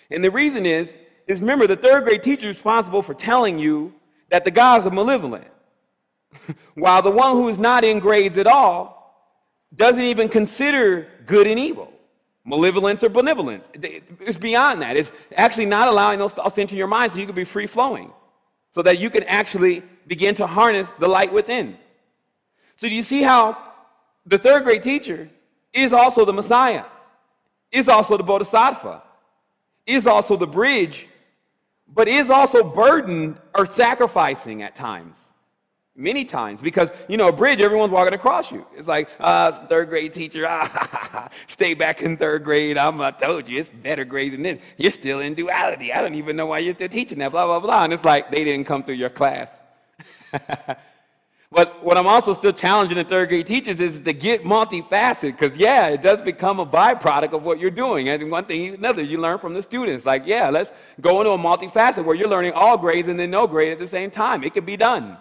S5: and the reason is, is remember, the third grade teacher is responsible for telling you that the gods are malevolent, while the one who is not in grades at all doesn't even consider good and evil, malevolence or benevolence. It's beyond that. It's actually not allowing those thoughts into your mind so you can be free flowing, so that you can actually begin to harness the light within. So, do you see how the third grade teacher is also the Messiah, is also the Bodhisattva? is also the bridge, but is also burdened or sacrificing at times. Many times, because you know, a bridge, everyone's walking across you. It's like, uh, third grade teacher, ah, stay back in third grade. I'm, I told you, it's better grades than this. You're still in duality. I don't even know why you're still teaching that, blah, blah, blah. And it's like, they didn't come through your class. But what I'm also still challenging the third grade teachers is to get multifaceted, because yeah, it does become a byproduct of what you're doing. And one thing, another, you learn from the students. Like, yeah, let's go into a multifaceted where you're learning all grades and then no grade at the same time. It can be done.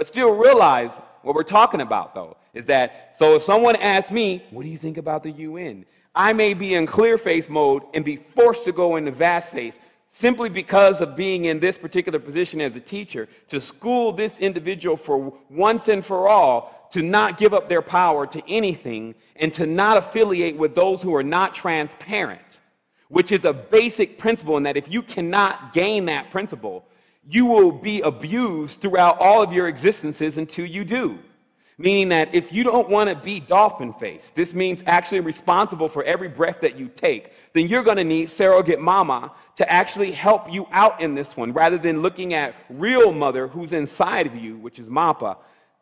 S5: But still realize what we're talking about, though, is that so if someone asks me, what do you think about the UN? I may be in clear face mode and be forced to go into vast face simply because of being in this particular position as a teacher, to school this individual for once and for all to not give up their power to anything and to not affiliate with those who are not transparent, which is a basic principle in that if you cannot gain that principle, you will be abused throughout all of your existences until you do. Meaning that if you don't want to be dolphin faced, this means actually responsible for every breath that you take, then you're going to need surrogate mama to actually help you out in this one rather than looking at real mother who's inside of you, which is mappa.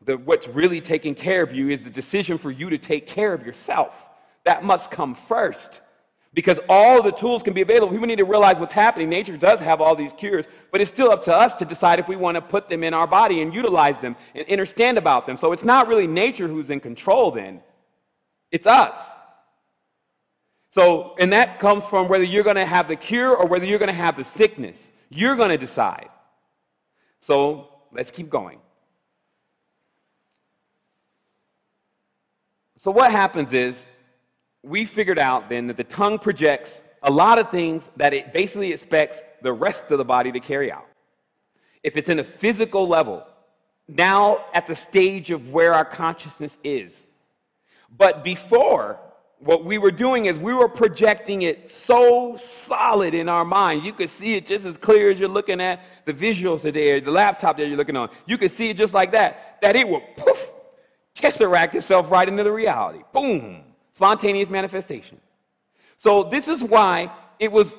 S5: The, what's really taking care of you is the decision for you to take care of yourself. That must come first because all the tools can be available. People need to realize what's happening. Nature does have all these cures, but it's still up to us to decide if we want to put them in our body and utilize them and understand about them. So it's not really nature who's in control then, it's us. So, and that comes from whether you're going to have the cure or whether you're going to have the sickness. You're going to decide. So, let's keep going. So, what happens is we figured out then that the tongue projects a lot of things that it basically expects the rest of the body to carry out. If it's in a physical level, now at the stage of where our consciousness is. But before, what we were doing is we were projecting it so solid in our minds. You could see it just as clear as you're looking at the visuals today, the laptop that you're looking on. You could see it just like that, that it would poof, tesseract itself right into the reality. Boom spontaneous manifestation. So, this is why it was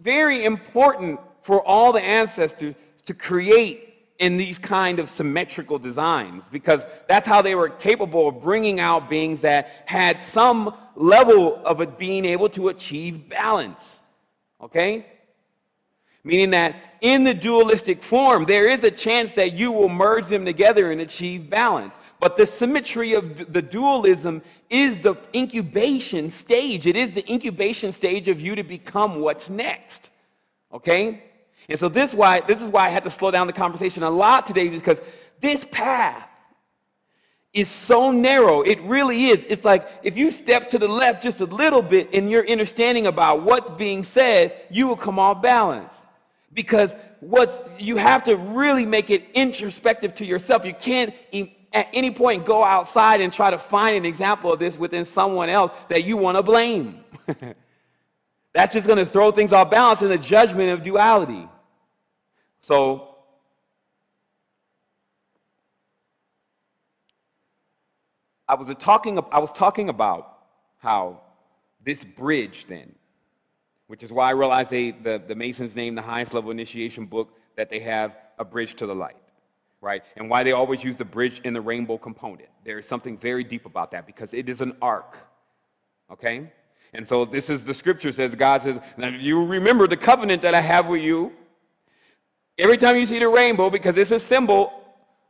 S5: very important for all the ancestors to create in these kind of symmetrical designs because that's how they were capable of bringing out beings that had some level of being able to achieve balance. Okay? Meaning that in the dualistic form, there is a chance that you will merge them together and achieve balance. But the symmetry of the dualism is the incubation stage. It is the incubation stage of you to become what's next. Okay? And so this why this is why I had to slow down the conversation a lot today because this path is so narrow. It really is. It's like if you step to the left just a little bit in your understanding about what's being said, you will come off balance. Because what's you have to really make it introspective to yourself. You can't at any point go outside and try to find an example of this within someone else that you want to blame. That's just going to throw things off balance in the judgment of duality. So, I was talking, I was talking about how this bridge, then, which is why I realized they, the, the Masons named the highest level initiation book that they have a bridge to the light right? And why they always use the bridge in the rainbow component. There is something very deep about that because it is an arc, okay? And so this is the scripture says, God says, now you remember the covenant that I have with you. Every time you see the rainbow, because it's a symbol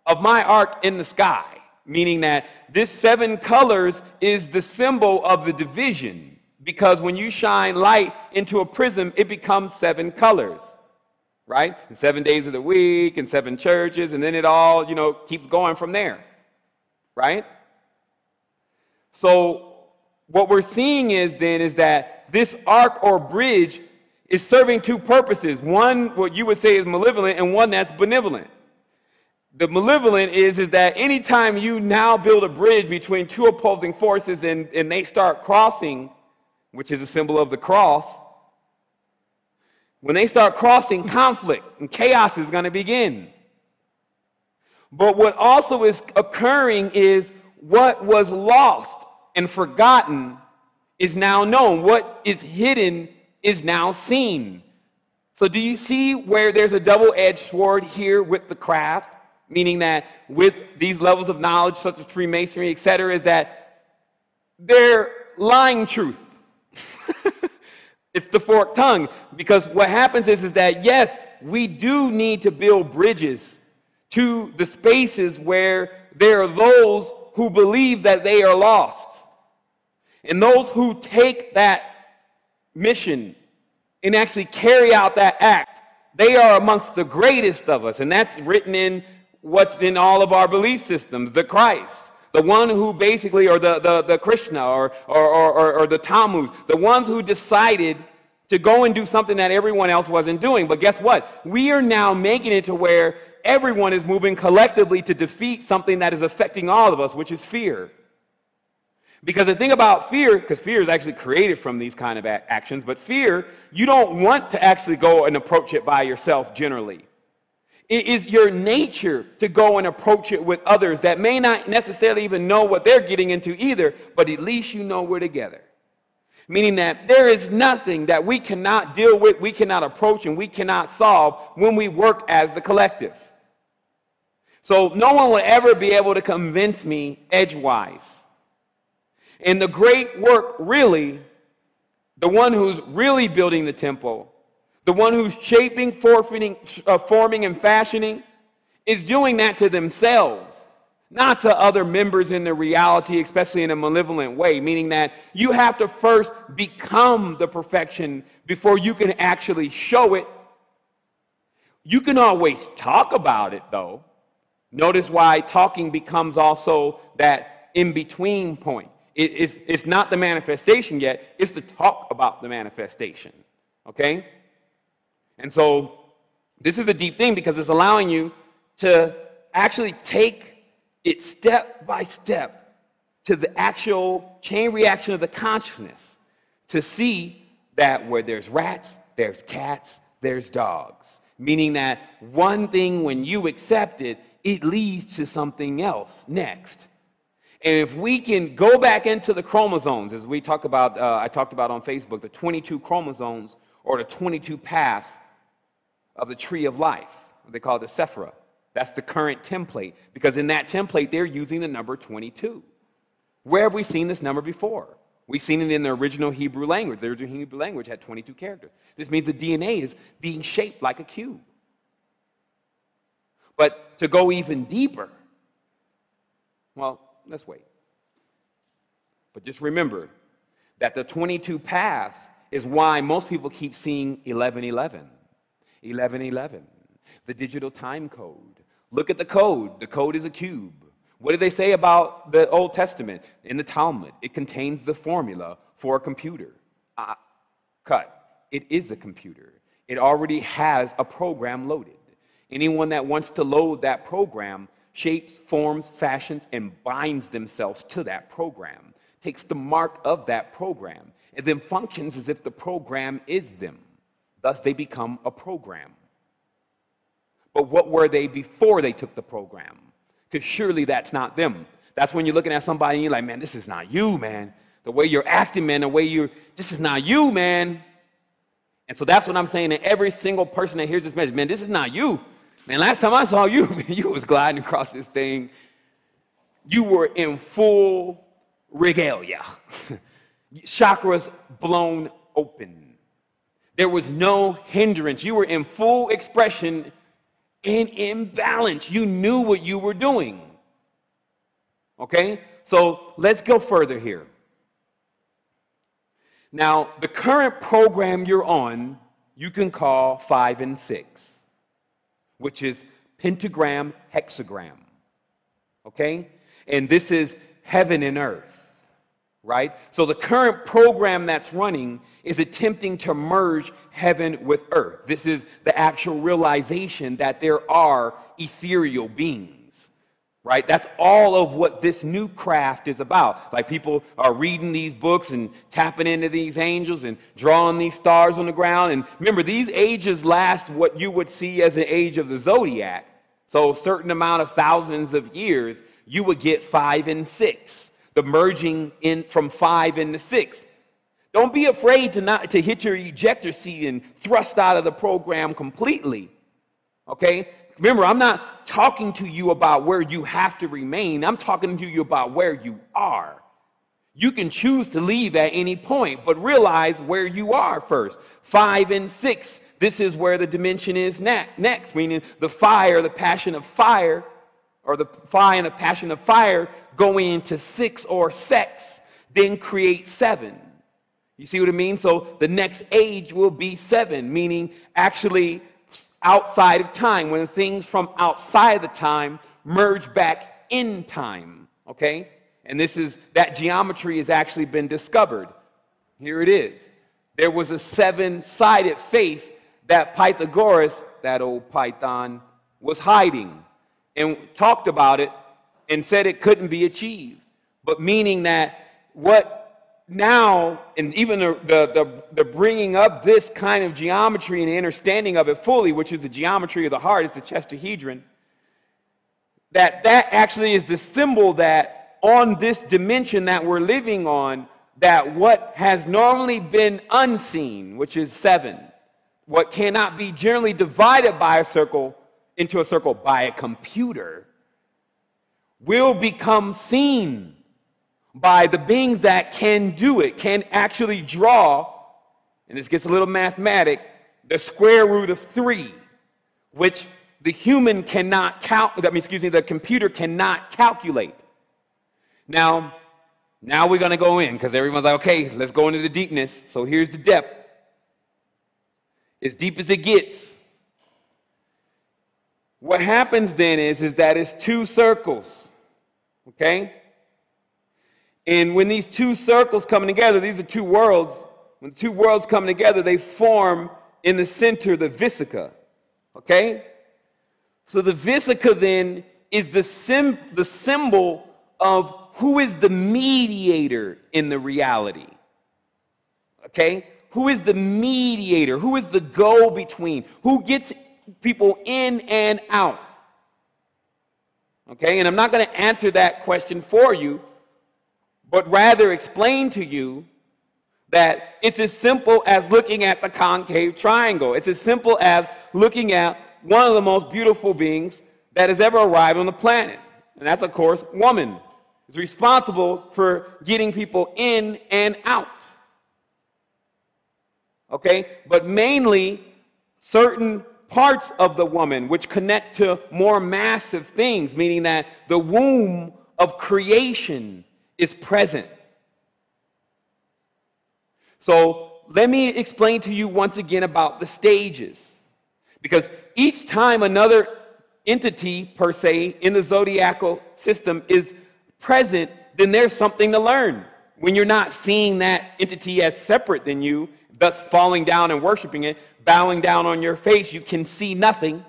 S5: of my ark in the sky, meaning that this seven colors is the symbol of the division. Because when you shine light into a prism, it becomes seven colors right? And seven days of the week and seven churches, and then it all, you know, keeps going from there, right? So what we're seeing is then is that this arc or bridge is serving two purposes. One, what you would say is malevolent, and one that's benevolent. The malevolent is, is that anytime you now build a bridge between two opposing forces and, and they start crossing, which is a symbol of the cross, when they start crossing, conflict and chaos is going to begin. But what also is occurring is what was lost and forgotten is now known. What is hidden is now seen. So, do you see where there's a double edged sword here with the craft? Meaning that with these levels of knowledge, such as Freemasonry, etc., is that they're lying truth. It's the forked tongue. Because what happens is, is that, yes, we do need to build bridges to the spaces where there are those who believe that they are lost. And those who take that mission and actually carry out that act, they are amongst the greatest of us. And that's written in what's in all of our belief systems the Christ the one who basically, or the, the, the Krishna, or, or, or, or the Tammuz, the ones who decided to go and do something that everyone else wasn't doing. But guess what? We are now making it to where everyone is moving collectively to defeat something that is affecting all of us, which is fear. Because the thing about fear, because fear is actually created from these kind of actions, but fear, you don't want to actually go and approach it by yourself generally. It is your nature to go and approach it with others that may not necessarily even know what they're getting into either, but at least you know we're together. Meaning that there is nothing that we cannot deal with, we cannot approach, and we cannot solve when we work as the collective. So no one will ever be able to convince me edgewise. And the great work, really, the one who's really building the temple, the one who's shaping, forfeiting, uh, forming, and fashioning, is doing that to themselves, not to other members in the reality, especially in a malevolent way, meaning that you have to first become the perfection before you can actually show it. You can always talk about it, though. Notice why talking becomes also that in between point. It, it's, it's not the manifestation yet, it's to talk about the manifestation. Okay? And so this is a deep thing because it's allowing you to actually take it step by step to the actual chain reaction of the consciousness to see that where there's rats, there's cats, there's dogs. Meaning that one thing, when you accept it, it leads to something else next. And if we can go back into the chromosomes, as we talk about, uh, I talked about on Facebook, the 22 chromosomes or the 22 paths of the tree of life. They call it the Sephira. That's the current template because in that template, they're using the number 22. Where have we seen this number before? We've seen it in the original Hebrew language. The original Hebrew language had 22 characters. This means the DNA is being shaped like a cube. But to go even deeper, well, let's wait. But just remember that the 22 paths is why most people keep seeing 1111, 1111, the digital time code. Look at the code. The code is a cube. What do they say about the Old Testament in the Talmud? It contains the formula for a computer. Uh, cut. It is a computer. It already has a program loaded. Anyone that wants to load that program shapes, forms, fashions, and binds themselves to that program, takes the mark of that program, and then functions as if the program is them. Thus, they become a program. But what were they before they took the program? because surely that's not them. That's when you're looking at somebody and you're like, man, this is not you, man. The way you're acting, man, the way you're, this is not you, man. And so that's what I'm saying to every single person that hears this message, man, this is not you. Man, last time I saw you, man, you was gliding across this thing. You were in full regalia. Chakras blown open. There was no hindrance. You were in full expression and in balance. You knew what you were doing. Okay? So let's go further here. Now, the current program you're on, you can call five and six, which is pentagram, hexagram. Okay? And this is heaven and earth right? So the current program that's running is attempting to merge heaven with earth. This is the actual realization that there are ethereal beings, right? That's all of what this new craft is about. Like people are reading these books and tapping into these angels and drawing these stars on the ground. And remember, these ages last what you would see as an age of the zodiac. So a certain amount of thousands of years, you would get five and six the merging in from five into six. Don't be afraid to not to hit your ejector seat and thrust out of the program completely. Okay? Remember, I'm not talking to you about where you have to remain. I'm talking to you about where you are. You can choose to leave at any point, but realize where you are first. Five and six, this is where the dimension is next, meaning the fire, the passion of fire, or the fire and the passion of fire going into six or sex, then create seven. You see what I mean? So the next age will be seven, meaning actually outside of time, when things from outside the time merge back in time. Okay? And this is that geometry has actually been discovered. Here it is. There was a seven sided face that Pythagoras, that old Python, was hiding and talked about it and said it couldn't be achieved. But meaning that what now, and even the, the, the, bringing of this kind of geometry and the understanding of it fully, which is the geometry of the heart, it's the chestahedron, that that actually is the symbol that on this dimension that we're living on, that what has normally been unseen, which is seven, what cannot be generally divided by a circle into a circle by a computer, will become seen by the beings that can do it, can actually draw, and this gets a little mathematic, the square root of three, which the human cannot count, I mean, excuse me, the computer cannot calculate. Now, now we're going to go in because everyone's like, okay, let's go into the deepness. So here's the depth. As deep as it gets. What happens then is, is that it's two circles. Okay? And when these two circles come together, these are two worlds. When two worlds come together, they form in the center the vesica. Okay? So the vesica then is the, sim- the symbol of who is the mediator in the reality. Okay? Who is the mediator? Who is the go between? Who gets people in and out? Okay, and I'm not going to answer that question for you, but rather explain to you that it's as simple as looking at the concave triangle. It's as simple as looking at one of the most beautiful beings that has ever arrived on the planet. And that's, of course, woman. Is responsible for getting people in and out. Okay? But mainly certain parts of the woman which connect to more massive things, meaning that the womb of creation is present. So let me explain to you once again about the stages. Because each time another entity, per se, in the zodiacal system is present, then there's something to learn. When you're not seeing that entity as separate than you, thus falling down and worshiping it, bowing down on your face, you can see nothing.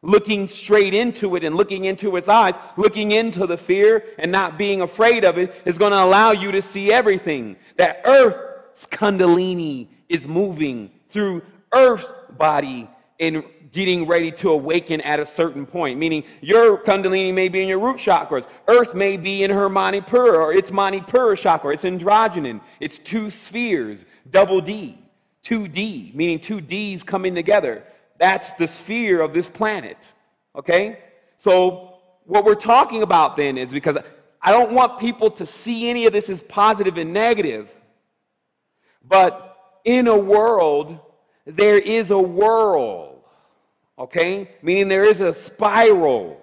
S5: Looking straight into it and looking into its eyes, looking into the fear and not being afraid of it is going to allow you to see everything. That Earth's Kundalini is moving through Earth's body and getting ready to awaken at a certain point, meaning your Kundalini may be in your root chakras. Earth may be in her Manipura or its Manipura chakra. It's androgynon. It's two spheres, double D. 2D, meaning two Ds coming together. That's the sphere of this planet. Okay? So, what we're talking about then is because I don't want people to see any of this as positive and negative, but in a world, there is a whirl. Okay? Meaning there is a spiral.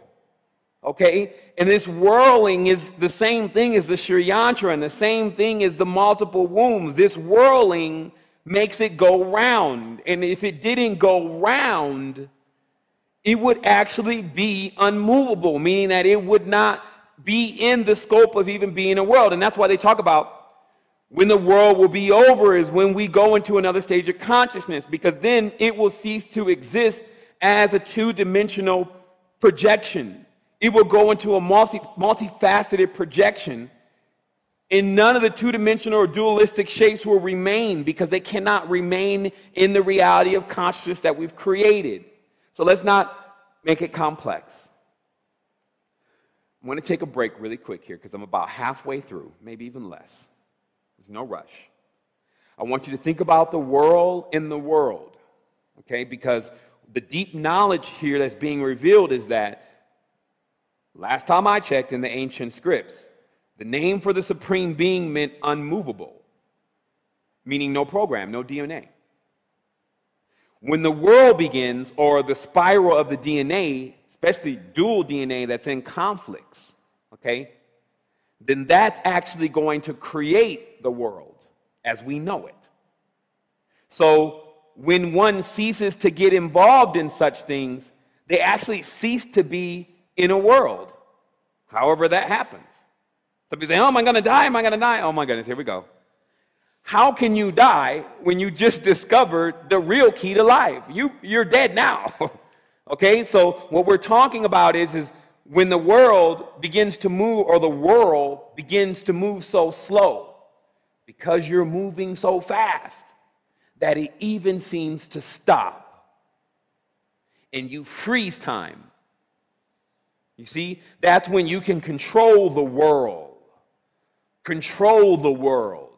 S5: Okay? And this whirling is the same thing as the Sri Yantra and the same thing as the multiple wombs. This whirling makes it go round. And if it didn't go round, it would actually be unmovable, meaning that it would not be in the scope of even being a world. And that's why they talk about when the world will be over is when we go into another stage of consciousness, because then it will cease to exist as a two dimensional projection. It will go into a multi, multifaceted projection and none of the two dimensional or dualistic shapes will remain because they cannot remain in the reality of consciousness that we've created. So let's not make it complex. I'm going to take a break really quick here because I'm about halfway through, maybe even less. There's no rush. I want you to think about the world in the world, okay? Because the deep knowledge here that's being revealed is that last time I checked in the ancient scripts, the name for the supreme being meant unmovable, meaning no program, no DNA. When the world begins, or the spiral of the DNA, especially dual DNA that's in conflicts, okay, then that's actually going to create the world as we know it. So when one ceases to get involved in such things, they actually cease to be in a world, however that happens. Some people say, Oh, am I going to die? Am I going to die? Oh my goodness, here we go. How can you die when you just discovered the real key to life? You, you're dead now. okay, so what we're talking about is, is when the world begins to move, or the world begins to move so slow, because you're moving so fast that it even seems to stop. And you freeze time. You see, that's when you can control the world control the world.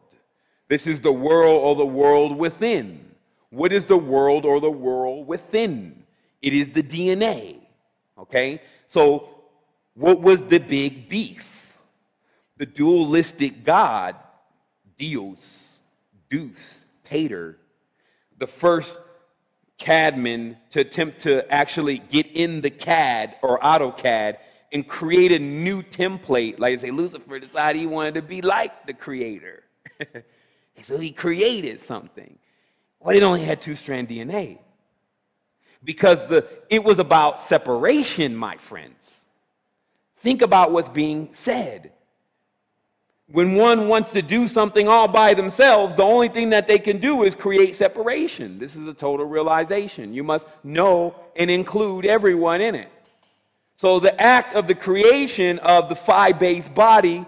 S5: This is the world or the world within. What is the world or the world within? It is the DNA. Okay? So, what was the big beef? The dualistic God, Dios, Deus, Pater, the first CADman to attempt to actually get in the CAD or AutoCAD and create a new template. Like I say, Lucifer decided he wanted to be like the creator. so he created something. Well, it only had two strand DNA. Because the, it was about separation, my friends. Think about what's being said. When one wants to do something all by themselves, the only thing that they can do is create separation. This is a total realization. You must know and include everyone in it. So the act of the creation of the five base body,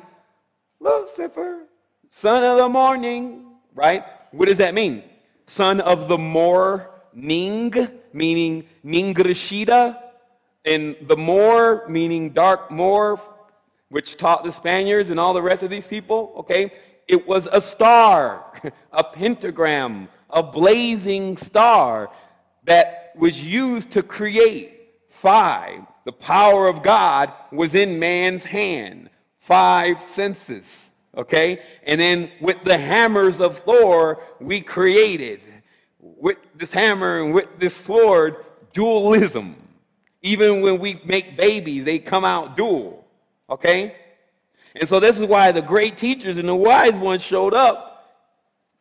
S5: Lucifer, son of the morning, right? What does that mean? Son of the morning, meaning Ningishzida, and the more, meaning dark more, which taught the Spaniards and all the rest of these people, okay? It was a star, a pentagram, a blazing star. that was used to create five. The power of God was in man's hand. Five senses. Okay? And then with the hammers of Thor, we created with this hammer and with this sword dualism. Even when we make babies, they come out dual. Okay? And so this is why the great teachers and the wise ones showed up.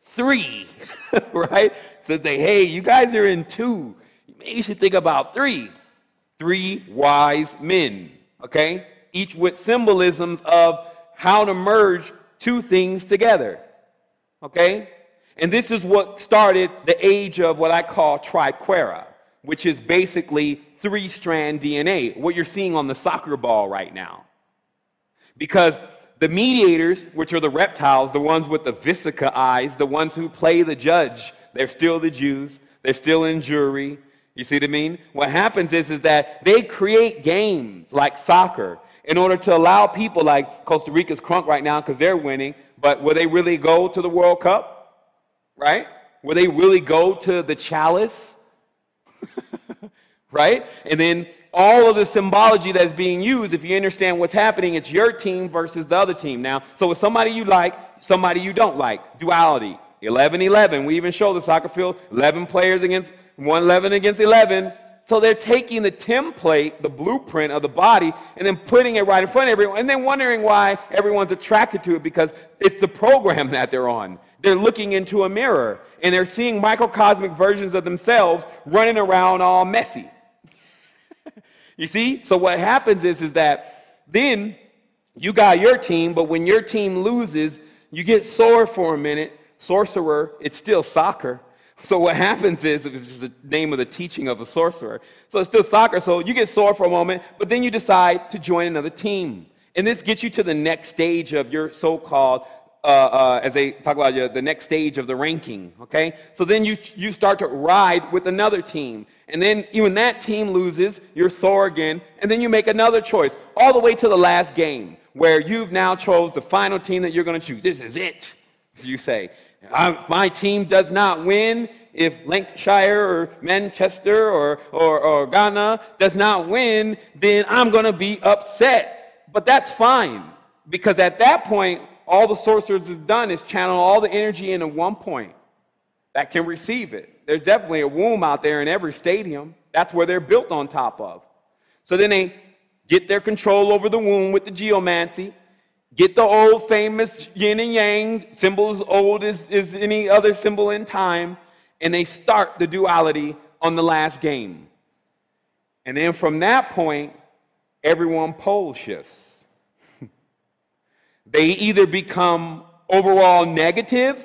S5: Three, right? So they, hey, you guys are in two. Maybe you should think about three. Three wise men, okay? Each with symbolisms of how to merge two things together, okay? And this is what started the age of what I call triquetra, which is basically three strand DNA, what you're seeing on the soccer ball right now. Because the mediators, which are the reptiles, the ones with the vesica eyes, the ones who play the judge, they're still the Jews, they're still in jury. You see what I mean? What happens is, is that they create games like soccer in order to allow people like Costa Rica's crunk right now because they're winning, but will they really go to the World Cup? Right? Will they really go to the chalice? right? And then all of the symbology that's being used, if you understand what's happening, it's your team versus the other team. Now, so it's somebody you like, somebody you don't like. Duality. 11 11. We even show the soccer field 11 players against 1 11 against 11. So they're taking the template, the blueprint of the body, and then putting it right in front of everyone, and then wondering why everyone's attracted to it because it's the program that they're on. They're looking into a mirror and they're seeing microcosmic versions of themselves running around all messy. You see? So what happens is, is that then you got your team, but when your team loses, you get sore for a minute. Sorcerer, it's still soccer. So what happens is, it's just the name of the teaching of a sorcerer. So it's still soccer. So you get sore for a moment, but then you decide to join another team. And this gets you to the next stage of your so-called uh, uh, as they talk about uh, the next stage of the ranking. Okay, so then you you start to ride with another team, and then even that team loses, you're sore again, and then you make another choice, all the way to the last game, where you've now chose the final team that you're going to choose. This is it, you say. My team does not win if Lancashire or Manchester or, or, or Ghana does not win, then I'm going to be upset. But that's fine, because at that point, all the sorcerers have done is channel all the energy into one point that can receive it. There's definitely a womb out there in every stadium. That's where they're built on top of. So then they get their control over the womb with the geomancy, get the old famous yin and yang, symbol as old as, as any other symbol in time, and they start the duality on the last game. And then from that point, everyone pole shifts. They either become overall negative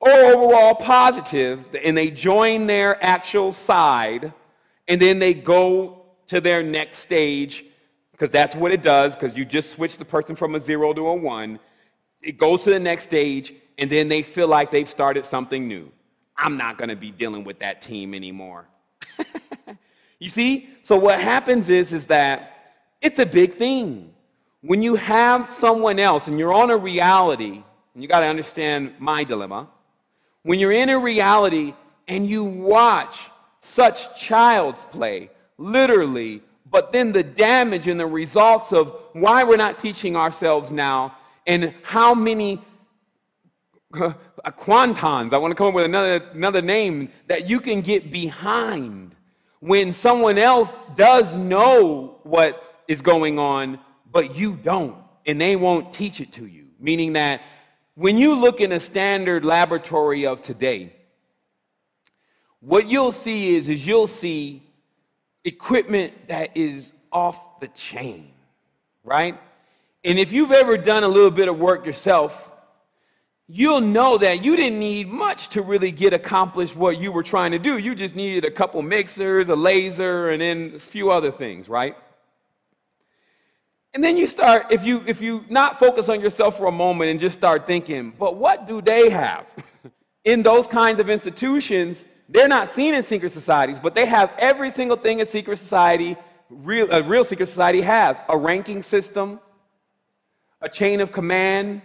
S5: or overall positive, and they join their actual side, and then they go to their next stage, because that's what it does, because you just switch the person from a zero to a one. It goes to the next stage, and then they feel like they've started something new. I'm not going to be dealing with that team anymore. you see? So what happens is, is that it's a big thing when you have someone else and you're on a reality, and you got to understand my dilemma, when you're in a reality and you watch such child's play, literally, but then the damage and the results of why we're not teaching ourselves now and how many quantons, I want to come up with another, another name, that you can get behind when someone else does know what is going on but you don't, and they won't teach it to you. Meaning that when you look in a standard laboratory of today, what you'll see is, is you'll see equipment that is off the chain, right? And if you've ever done a little bit of work yourself, you'll know that you didn't need much to really get accomplished what you were trying to do. You just needed a couple mixers, a laser, and then a few other things, right? And then you start, if you if you not focus on yourself for a moment and just start thinking, but what do they have? in those kinds of institutions, they're not seen in secret societies, but they have every single thing a secret society, real, a real secret society has. A ranking system, a chain of command,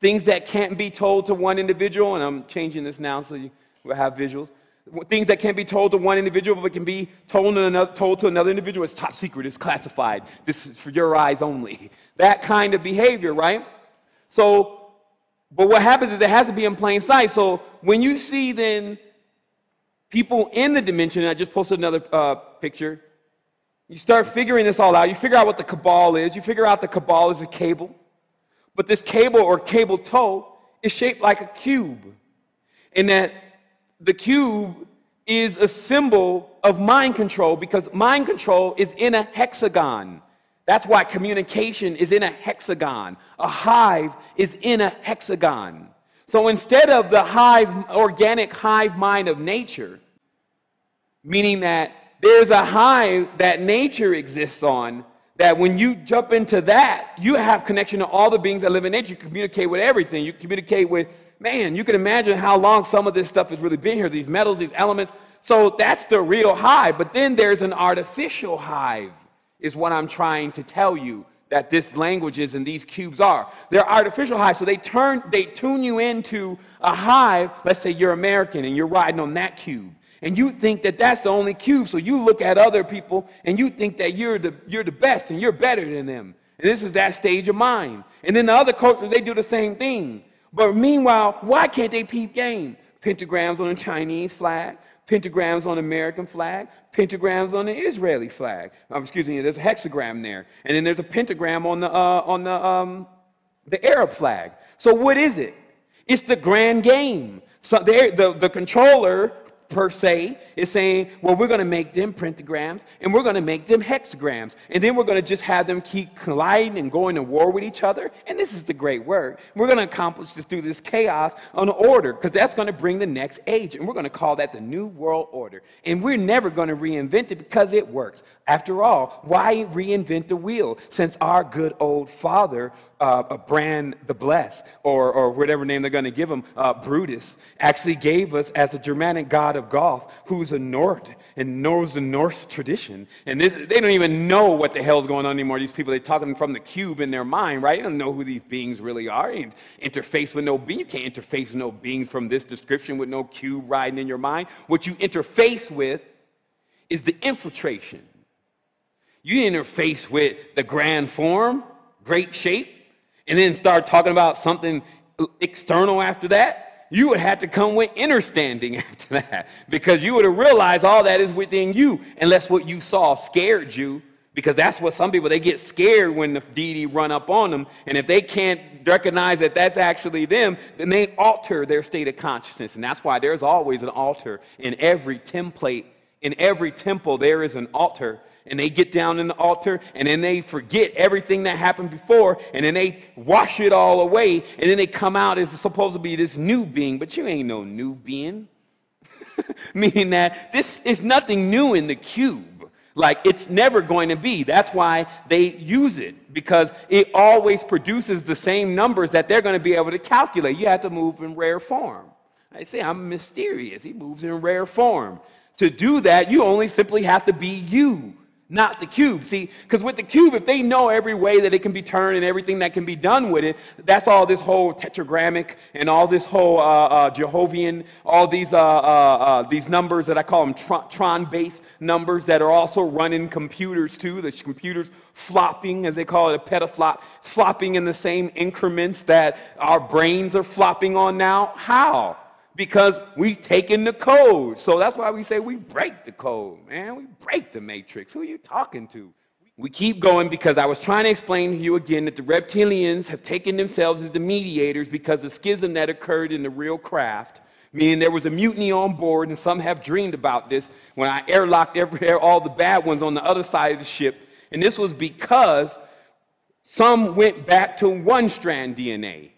S5: things that can't be told to one individual, and I'm changing this now so you will have visuals. things that can't be told to one individual but can be told to another, told to another individual. It's top secret, it's classified. This is for your eyes only. That kind of behavior, right? So, but what happens is it has to be in plain sight. So when you see then people in the dimension, and I just posted another uh, picture, you start figuring this all out. You figure out what the cabal is. You figure out the cabal is a cable. But this cable or cable tow is shaped like a cube. And that the cube is a symbol of mind control because mind control is in a hexagon. That's why communication is in a hexagon. A hive is in a hexagon. So instead of the hive, organic hive mind of nature, meaning that there's a hive that nature exists on, that when you jump into that, you have connection to all the beings that live in nature. You communicate with everything. You communicate with, man, you can imagine how long some of this stuff has really been here, these metals, these elements. So that's the real hive. But then there's an artificial hive, is what I'm trying to tell you that this language is and these cubes are. They're artificial hives. So they turn, they tune you into a hive. Let's say you're American and you're riding on that cube and you think that that's the only cube. So you look at other people and you think that you're the, you're the best and you're better than them. And this is that stage of mind. And then the other cultures, they do the same thing. But meanwhile, why can't they peep game? Pentagrams on the Chinese flag, pentagrams on the American flag, pentagrams on the Israeli flag. Um, excuse me, there's a hexagram there. And then there's a pentagram on the, uh, on the, um, the Arab flag. So what is it? It's the grand game. So the, the controller per se is saying, well, we're going to make them pentagrams and we're going to make them hexagrams. And then we're going to just have them keep colliding and going to war with each other. And this is the great work. We're going to accomplish this through this chaos on order because that's going to bring the next age. And we're going to call that the New World Order. And we're never going to reinvent it because it works. After all, why reinvent the wheel since our good old father uh, Brand the Blessed, or, or whatever name they're going to give him, uh, Brutus, actually gave us as a Germanic god of golf who's a Nord and knows the Norse tradition. And this, they don't even know what the hell's going on anymore. These people, they're talking from the cube in their mind, right? They don't know who these beings really are. You interface with no being. You can't interface with no beings from this description with no cube riding in your mind. What you interface with is the infiltration. You interface with the grand form, great shape, and then start talking about something external after that, you would have to come with inner standing after that because you would have realized all that is within you unless what you saw scared you because that's what some people they get scared when the deity run up on them and if they can't recognize that that's actually them then they alter their state of consciousness and that's why there's always an altar in every template in every temple there is an altar and they get down in the altar and then they forget everything that happened before and then they wash it all away and then they come out as supposed to be this new being, but you ain't no new being. Meaning that this is nothing new in the cube. Like it's never going to be. That's why they use it because it always produces the same numbers that they're going to be able to calculate. You have to move in rare form. I say I'm mysterious. He moves in rare form. To do that, you only simply have to be you not the cube. See, because with the cube, if they know every way that it can be turned and everything that can be done with it, that's all this whole tetragrammic and all this whole uh, uh, Jehovian, all these uh, uh, uh these numbers that I call them Tron-based numbers that are also running computers too. The computers flopping, as they call it, a petaflop, flopping in the same increments that our brains are flopping on now. How? Because we've taken the code. So that's why we say we break the code, man. We break the matrix. Who are you talking to? We keep going because I was trying to explain to you again that the reptilians have taken themselves as the mediators because the schism that occurred in the real craft, meaning there was a mutiny on board, and some have dreamed about this when I airlocked every, all the bad ones on the other side of the ship. And this was because some went back to one strand DNA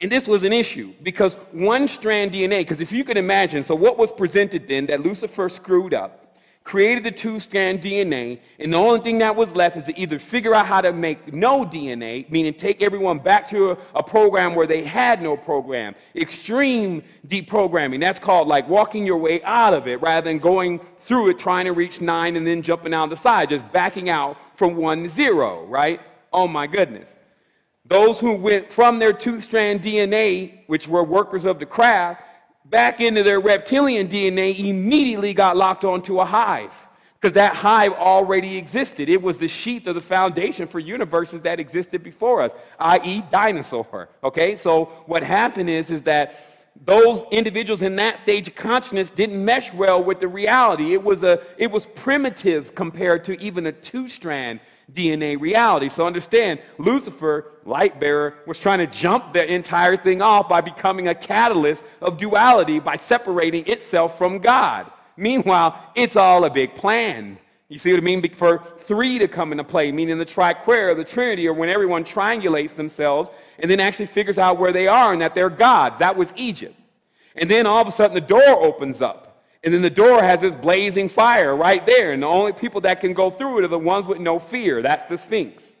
S5: and this was an issue because one strand DNA, because if you can imagine, so what was presented then that Lucifer screwed up, created the two strand DNA, and the only thing that was left is to either figure out how to make no DNA, meaning take everyone back to a, a program where they had no program, extreme deprogramming. That's called like walking your way out of it rather than going through it, trying to reach nine and then jumping out the side, just backing out from one zero, right? Oh my goodness. Those who went from their two strand DNA, which were workers of the craft, back into their reptilian DNA immediately got locked onto a hive because that hive already existed. It was the sheath of the foundation for universes that existed before us, i.e., dinosaur. Okay, so what happened is, is that those individuals in that stage of consciousness didn't mesh well with the reality. It was, a, it was primitive compared to even a two strand DNA reality. So understand, Lucifer, light bearer, was trying to jump the entire thing off by becoming a catalyst of duality by separating itself from God. Meanwhile, it's all a big plan. You see what I mean? For three to come into play, meaning the triquetra, the Trinity, or when everyone triangulates themselves and then actually figures out where they are and that they're gods. That was Egypt. And then all of a sudden the door opens up. And then the door has this blazing fire right there. And the only people that can go through it are the ones with no fear. That's the Sphinx.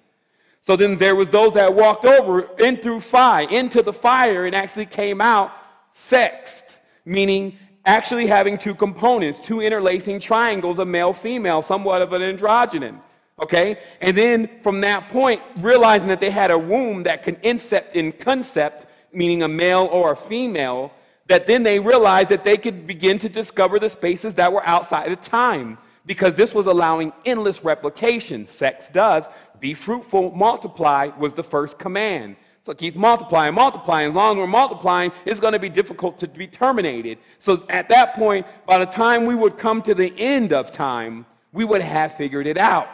S5: So then there was those that walked over in through fire, into the fire, and actually came out sexed, meaning actually having two components, two interlacing triangles, a male female, somewhat of an androgynon. Okay? And then from that point, realizing that they had a womb that can incept in concept, meaning a male or a female, that then they realized that they could begin to discover the spaces that were outside of time because this was allowing endless replication. Sex does. Be fruitful, multiply was the first command. So it keeps multiplying, multiplying. As long as we're multiplying, it's going to be difficult to be terminated. So at that point, by the time we would come to the end of time, we would have figured it out.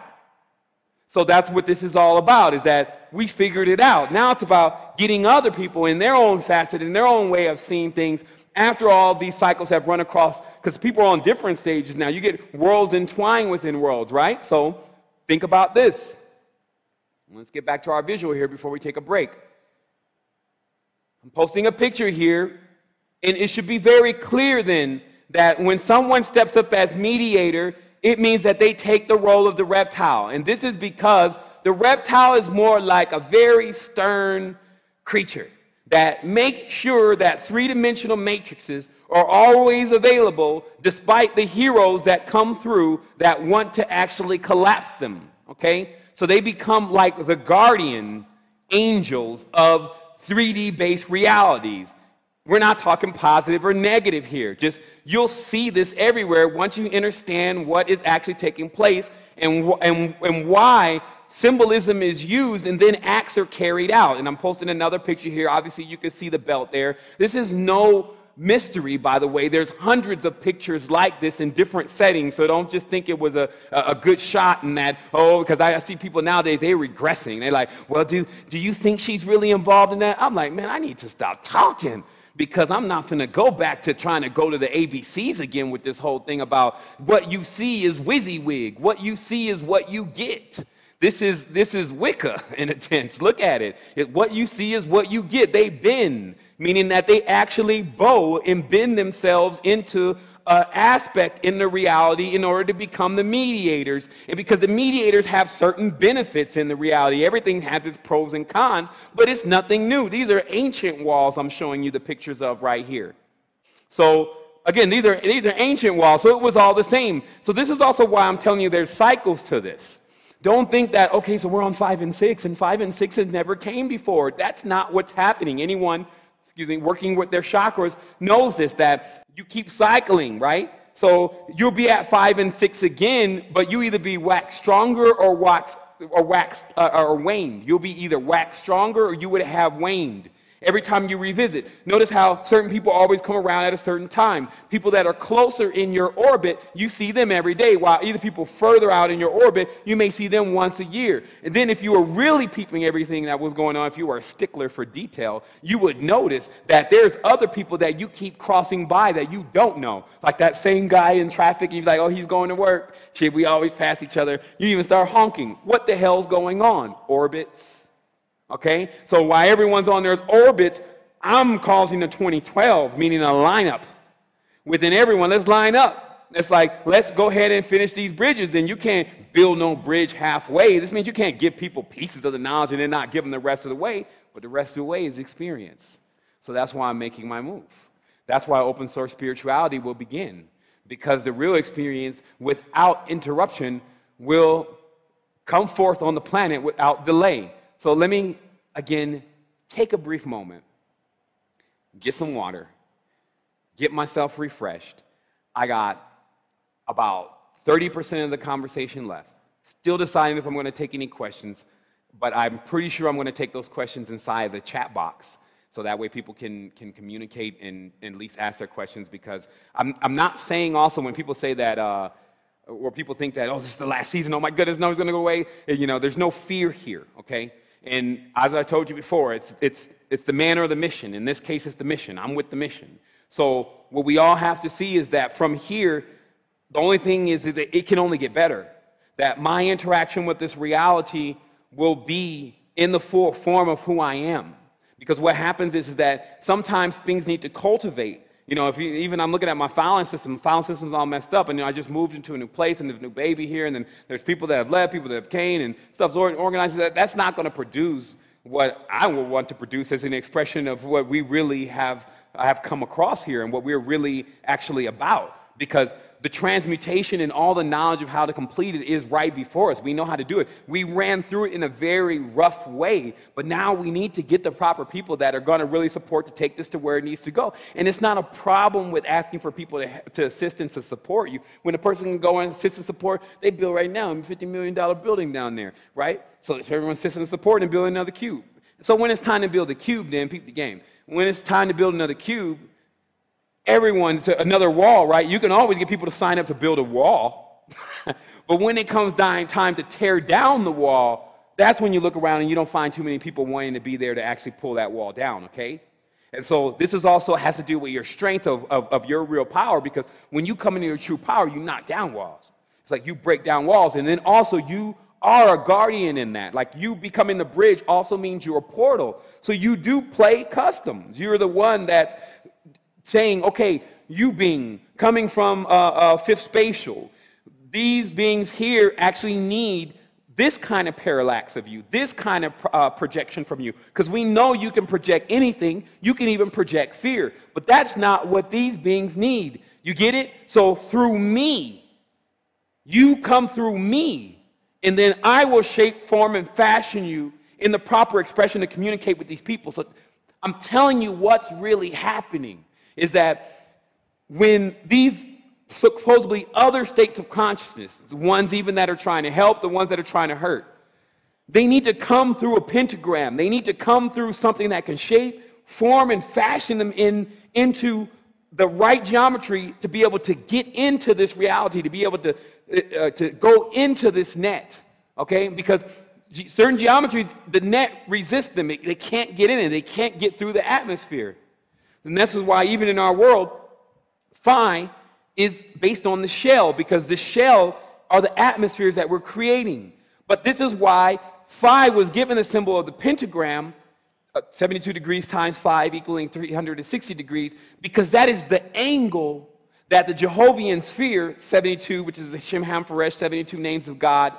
S5: So that's what this is all about, is that we figured it out. Now it's about getting other people in their own facet, in their own way of seeing things after all these cycles have run across, because people are on different stages now. You get worlds entwined within worlds, right? So think about this. Let's get back to our visual here before we take a break. I'm posting a picture here, and it should be very clear then that when someone steps up as mediator, it means that they take the role of the reptile. And this is because the reptile is more like a very stern creature that makes sure that three dimensional matrices are always available despite the heroes that come through that want to actually collapse them. Okay? So they become like the guardian angels of 3D based realities. We're not talking positive or negative here. Just you'll see this everywhere once you understand what is actually taking place and, and, and why symbolism is used and then acts are carried out. And I'm posting another picture here. Obviously, you can see the belt there. This is no mystery, by the way. There's hundreds of pictures like this in different settings, so don't just think it was a, a good shot in that, oh, because I see people nowadays, they're regressing. They're like, well, do, do you think she's really involved in that? I'm like, man, I need to stop talking because I'm not going to go back to trying to go to the ABCs again with this whole thing about what you see is WYSIWYG. What you see is what you get. This is, this is Wicca in a sense. Look at it. it. What you see is what you get. They bend, meaning that they actually bow and bend themselves into uh, aspect in the reality in order to become the mediators. And because the mediators have certain benefits in the reality, everything has its pros and cons, but it's nothing new. These are ancient walls I'm showing you the pictures of right here. So again, these are, these are ancient walls, so it was all the same. So this is also why I'm telling you there's cycles to this. Don't think that, okay, so we're on five and six, and five and six has never came before. That's not what's happening. Anyone excuse me, working with their chakras knows this that you keep cycling, right? So you'll be at five and six again, but you either be wax stronger or wax or waxed uh, or waned. You'll be either wax stronger or you would have waned every time you revisit. Notice how certain people always come around at a certain time. People that are closer in your orbit, you see them every day, while either people further out in your orbit, you may see them once a year. And then if you were really peeping everything that was going on, if you were a stickler for detail, you would notice that there's other people that you keep crossing by that you don't know. Like that same guy in traffic, you're like, oh, he's going to work. Shit, we always pass each other. You even start honking. What the hell's going on? Orbits Okay? So while everyone's on their orbit, I'm causing a 2012, meaning a lineup within everyone. Let's line up. It's like, let's go ahead and finish these bridges. Then you can't build no bridge halfway. This means you can't give people pieces of the knowledge and then not give them the rest of the way. But the rest of the way is experience. So that's why I'm making my move. That's why open source spirituality will begin. Because the real experience without interruption will come forth on the planet without delay. So let me again take a brief moment, get some water, get myself refreshed. I got about 30% of the conversation left. Still deciding if I'm going to take any questions, but I'm pretty sure I'm going to take those questions inside the chat box so that way people can, can communicate and, and at least ask their questions because I'm, I'm not saying also when people say that, uh, or people think that, oh, this is the last season, oh my goodness, no, he's going to go away. You know, there's no fear here, okay? And as I told you before, it's, it's, it's the man or the mission. In this case, it's the mission. I'm with the mission. So what we all have to see is that from here, the only thing is that it can only get better. That my interaction with this reality will be in the full form of who I am. Because what happens is, is that sometimes things need to cultivate. You know, if you, even I'm looking at my filing system, filing system's all messed up, and you know, I just moved into a new place, and there's a new baby here, and then there's people that have left, people that have came, and stuff's organized. That, that's not going to produce what I would want to produce as an expression of what we really have, have come across here and what we're really actually about. Because the transmutation and all the knowledge of how to complete it is right before us. We know how to do it. We ran through it in a very rough way, but now we need to get the proper people that are going to really support to take this to where it needs to go. And it's not a problem with asking for people to, to assist and to support you. When a person can go and assist and support, they build right now a $50 million building down there, right? So if everyone's assisting and supporting and building another cube. So when it's time to build a cube, then peep the game. When it's time to build another cube, everyone to another wall, right? You can always get people to sign up to build a wall. but when it comes time to tear down the wall, that's when you look around and you don't find too many people wanting to be there to actually pull that wall down, okay? And so this is also has to do with your strength of, of, of your real power because when you come into your true power, you knock down walls. It's like you break down walls, and then also you are a guardian in that. Like you becoming the bridge also means you're a portal. So you do play customs. You're the one that's saying, okay, you being coming from uh, uh, fifth spatial, these beings here actually need this kind of parallax of you, this kind of uh, projection from you, because we know you can project anything. You can even project fear, but that's not what these beings need. You get it? So through me, you come through me, and then I will shape, form, and fashion you in the proper expression to communicate with these people. So I'm telling you what's really happening is that when these supposedly other states of consciousness, the ones even that are trying to help, the ones that are trying to hurt, they need to come through a pentagram. They need to come through something that can shape, form, and fashion them in, into the right geometry to be able to get into this reality, to be able to, uh, to go into this net. Okay? Because certain geometries, the net resists them. They can't get in it, they can't get through the atmosphere. And this is why, even in our world, phi is based on the shell, because the shell are the atmospheres that we're creating. But this is why phi was given the symbol of the pentagram, uh, 72 degrees times 5 equaling 360 degrees, because that is the angle that the Jehovian sphere, 72, which is the Shem HaMephorash, 72 names of God,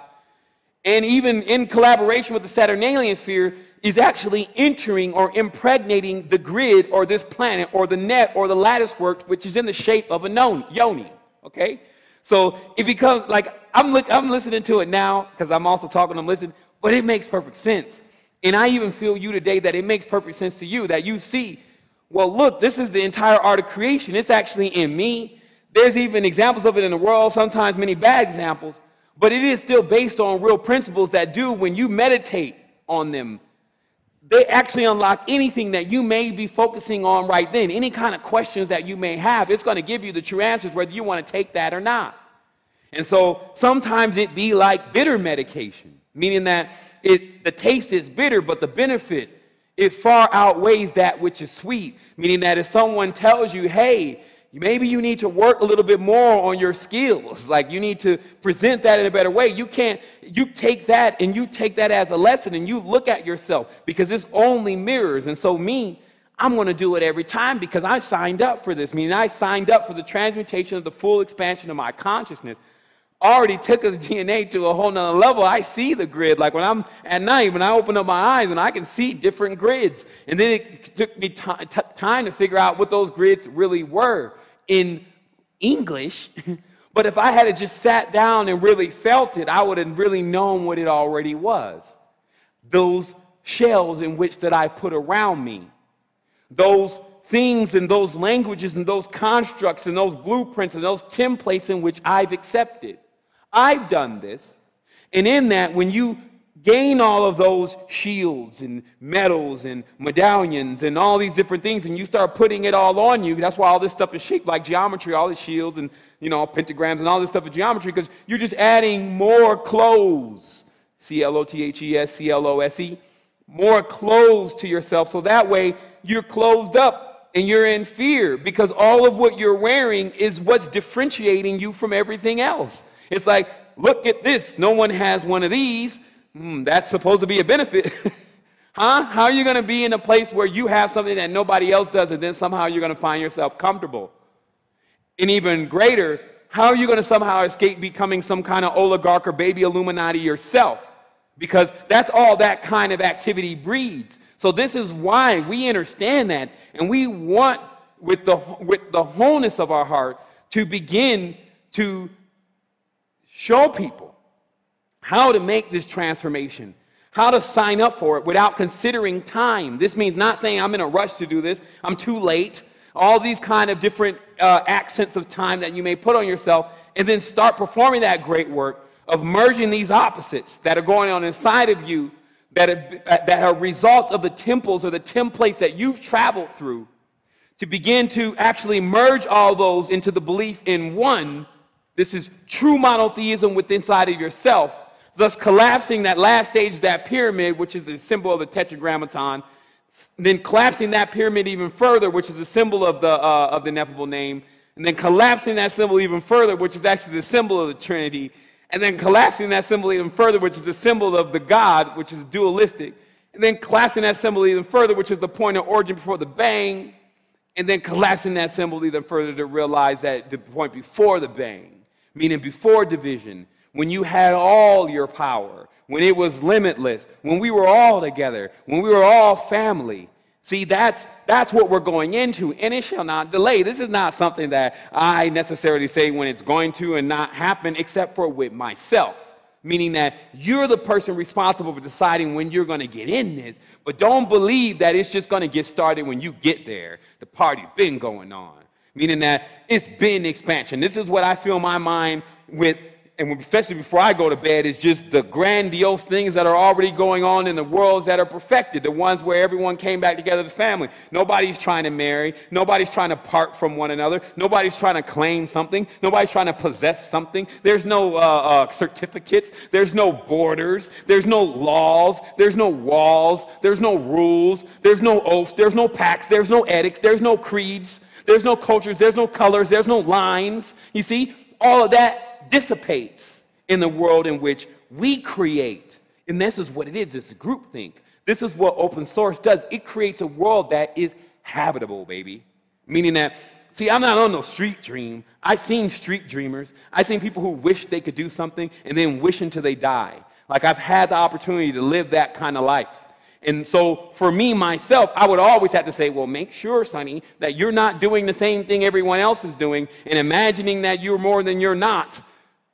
S5: and even in collaboration with the Saturnalian sphere, is actually entering or impregnating the grid or this planet or the net or the lattice work, which is in the shape of a known yoni. Okay? So it becomes like I'm, li- I'm listening to it now because I'm also talking, I'm listening, but it makes perfect sense. And I even feel you today that it makes perfect sense to you that you see, well, look, this is the entire art of creation. It's actually in me. There's even examples of it in the world, sometimes many bad examples, but it is still based on real principles that do when you meditate on them they actually unlock anything that you may be focusing on right then. Any kind of questions that you may have, it's going to give you the true answers whether you want to take that or not. And so sometimes it be like bitter medication, meaning that it, the taste is bitter, but the benefit, it far outweighs that which is sweet. Meaning that if someone tells you, hey, Maybe you need to work a little bit more on your skills. Like you need to present that in a better way. You can't, you take that and you take that as a lesson and you look at yourself because it's only mirrors. And so, me, I'm going to do it every time because I signed up for this. Meaning, I signed up for the transmutation of the full expansion of my consciousness. Already took the DNA to a whole nother level. I see the grid. Like when I'm at night, when I open up my eyes and I can see different grids. And then it took me t- t- time to figure out what those grids really were in English, but if I had just sat down and really felt it, I would have really known what it already was. Those shells in which that I put around me, those things and those languages and those constructs and those blueprints and those templates in which I've accepted. I've done this. And in that, when you gain all of those shields and medals and medallions and all these different things and you start putting it all on you that's why all this stuff is shaped like geometry all the shields and you know pentagrams and all this stuff is geometry because you're just adding more clothes c-l-o-t-h-e-s c-l-o-s-e more clothes to yourself so that way you're closed up and you're in fear because all of what you're wearing is what's differentiating you from everything else. It's like look at this no one has one of these Hmm, that's supposed to be a benefit. huh? How are you going to be in a place where you have something that nobody else does and then somehow you're going to find yourself comfortable? And even greater, how are you going to somehow escape becoming some kind of oligarch or baby Illuminati yourself? Because that's all that kind of activity breeds. So this is why we understand that and we want with the with the wholeness of our heart to begin to show people how to make this transformation, how to sign up for it without considering time. This means not saying I'm in a rush to do this, I'm too late, all these kind of different uh, accents of time that you may put on yourself, and then start performing that great work of merging these opposites that are going on inside of you that, have, uh, that are results of the temples or the templates that you've traveled through to begin to actually merge all those into the belief in one. This is true monotheism within inside of yourself thus collapsing that last stage, that pyramid, which is the symbol of the tetragrammaton, then collapsing that pyramid even further, which is the symbol of the, uh, of the ineffable name, and then collapsing that symbol even further, which is actually the symbol of the Trinity, and then collapsing that symbol even further, which is the symbol of the God, which is dualistic, and then collapsing that symbol even further, which is the point of origin before the bang, and then collapsing that symbol even further to realize that the point before the bang, meaning before division, when you had all your power, when it was limitless, when we were all together, when we were all family. See, that's, that's what we're going into, and it shall not delay. This is not something that I necessarily say when it's going to and not happen, except for with myself. Meaning that you're the person responsible for deciding when you're going to get in this, but don't believe that it's just going to get started when you get there. The party's been going on, meaning that it's been expansion. This is what I fill my mind with and especially before I go to bed, is just the grandiose things that are already going on in the worlds that are perfected, the ones where everyone came back together as family. Nobody's trying to marry, nobody's trying to part from one another, nobody's trying to claim something, nobody's trying to possess something. There's no uh, uh, certificates, there's no borders, there's no laws, there's no walls, there's no rules, there's no oaths, there's no pacts, there's no edicts, there's no creeds, there's no cultures, there's no colors, there's no lines. You see, all of that dissipates in the world in which we create. And this is what it is it's groupthink. This is what open source does. It creates a world that is habitable, baby. Meaning that, see, I'm not on no street dream. I've seen street dreamers. I've seen people who wish they could do something and then wish until they die. Like I've had the opportunity to live that kind of life. And so for me, myself, I would always have to say, well, make sure, Sonny, that you're not doing the same thing everyone else is doing and imagining that you're more than you're not.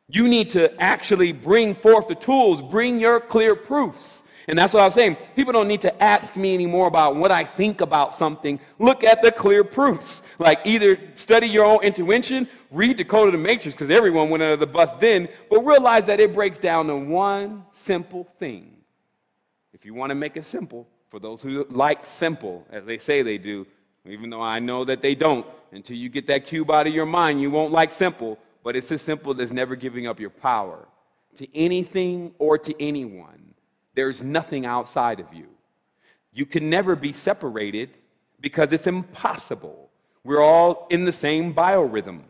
S5: You need to actually bring forth the tools, bring your clear proofs. And that's what I was saying. People don't need to ask me anymore about what I think about something. Look at the clear proofs. Like either study your own intuition, read the code of the matrix, because everyone went under the bus then, but realize that it breaks down to one simple thing. If you want to make it simple, for those who like simple, as they say they do, even though I know that they don't, until you get that cube out of your mind, you won't like simple but it's as simple as never giving up your power to anything or to anyone. There's nothing outside of you. You can never be separated because it's impossible. We're all in the same biorhythm.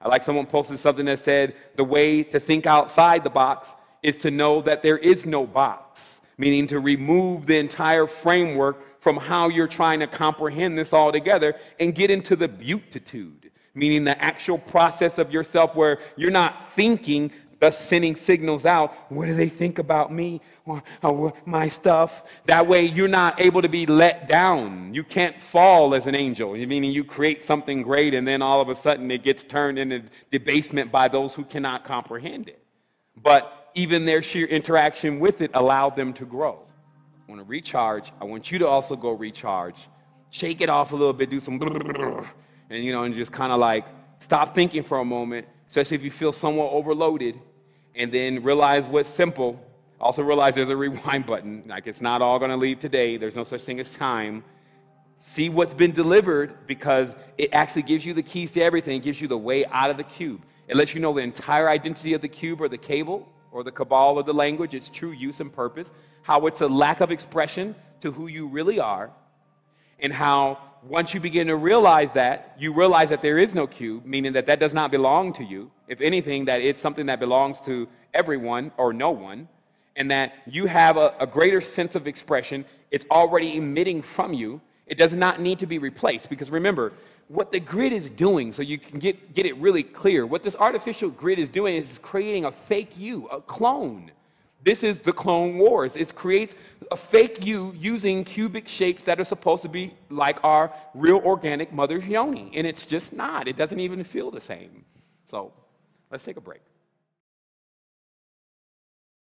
S5: I like someone posted something that said the way to think outside the box is to know that there is no box, meaning to remove the entire framework from how you're trying to comprehend this all together and get into the beatitude meaning the actual process of yourself where you're not thinking, thus sending signals out. What do they think about me or, or, uh, my stuff? That way, you're not able to be let down. You can't fall as an angel, meaning you create something great and then all of a sudden it gets turned into debasement by those who cannot comprehend it. But even their sheer interaction with it allowed them to grow. I want to recharge. I want you to also go recharge shake it off a little bit, do some, and you know, and just kind of like stop thinking for a moment, especially if you feel somewhat overloaded, and then realize what's simple. Also realize there's a rewind button. Like it's not all going to leave today. There's no such thing as time. See what's been delivered because it actually gives you the keys to everything. It gives you the way out of the cube. It lets you know the entire identity of the cube or the cable or the cabal of the language, its true use and purpose, how it's a lack of expression to who you really are, and how once you begin to realize that, you realize that there is no cube, meaning that that does not belong to you. If anything, that it's something that belongs to everyone or no one, and that you have a, a greater sense of expression. It's already emitting from you. It does not need to be replaced because remember, what the grid is doing, so you can get, get it really clear, what this artificial grid is doing is creating a fake you, a clone. This is the Clone Wars. It creates a fake you using cubic shapes that are supposed to be like our real organic mother's yoni. And it's just not. It doesn't even feel the same. So let's take a break.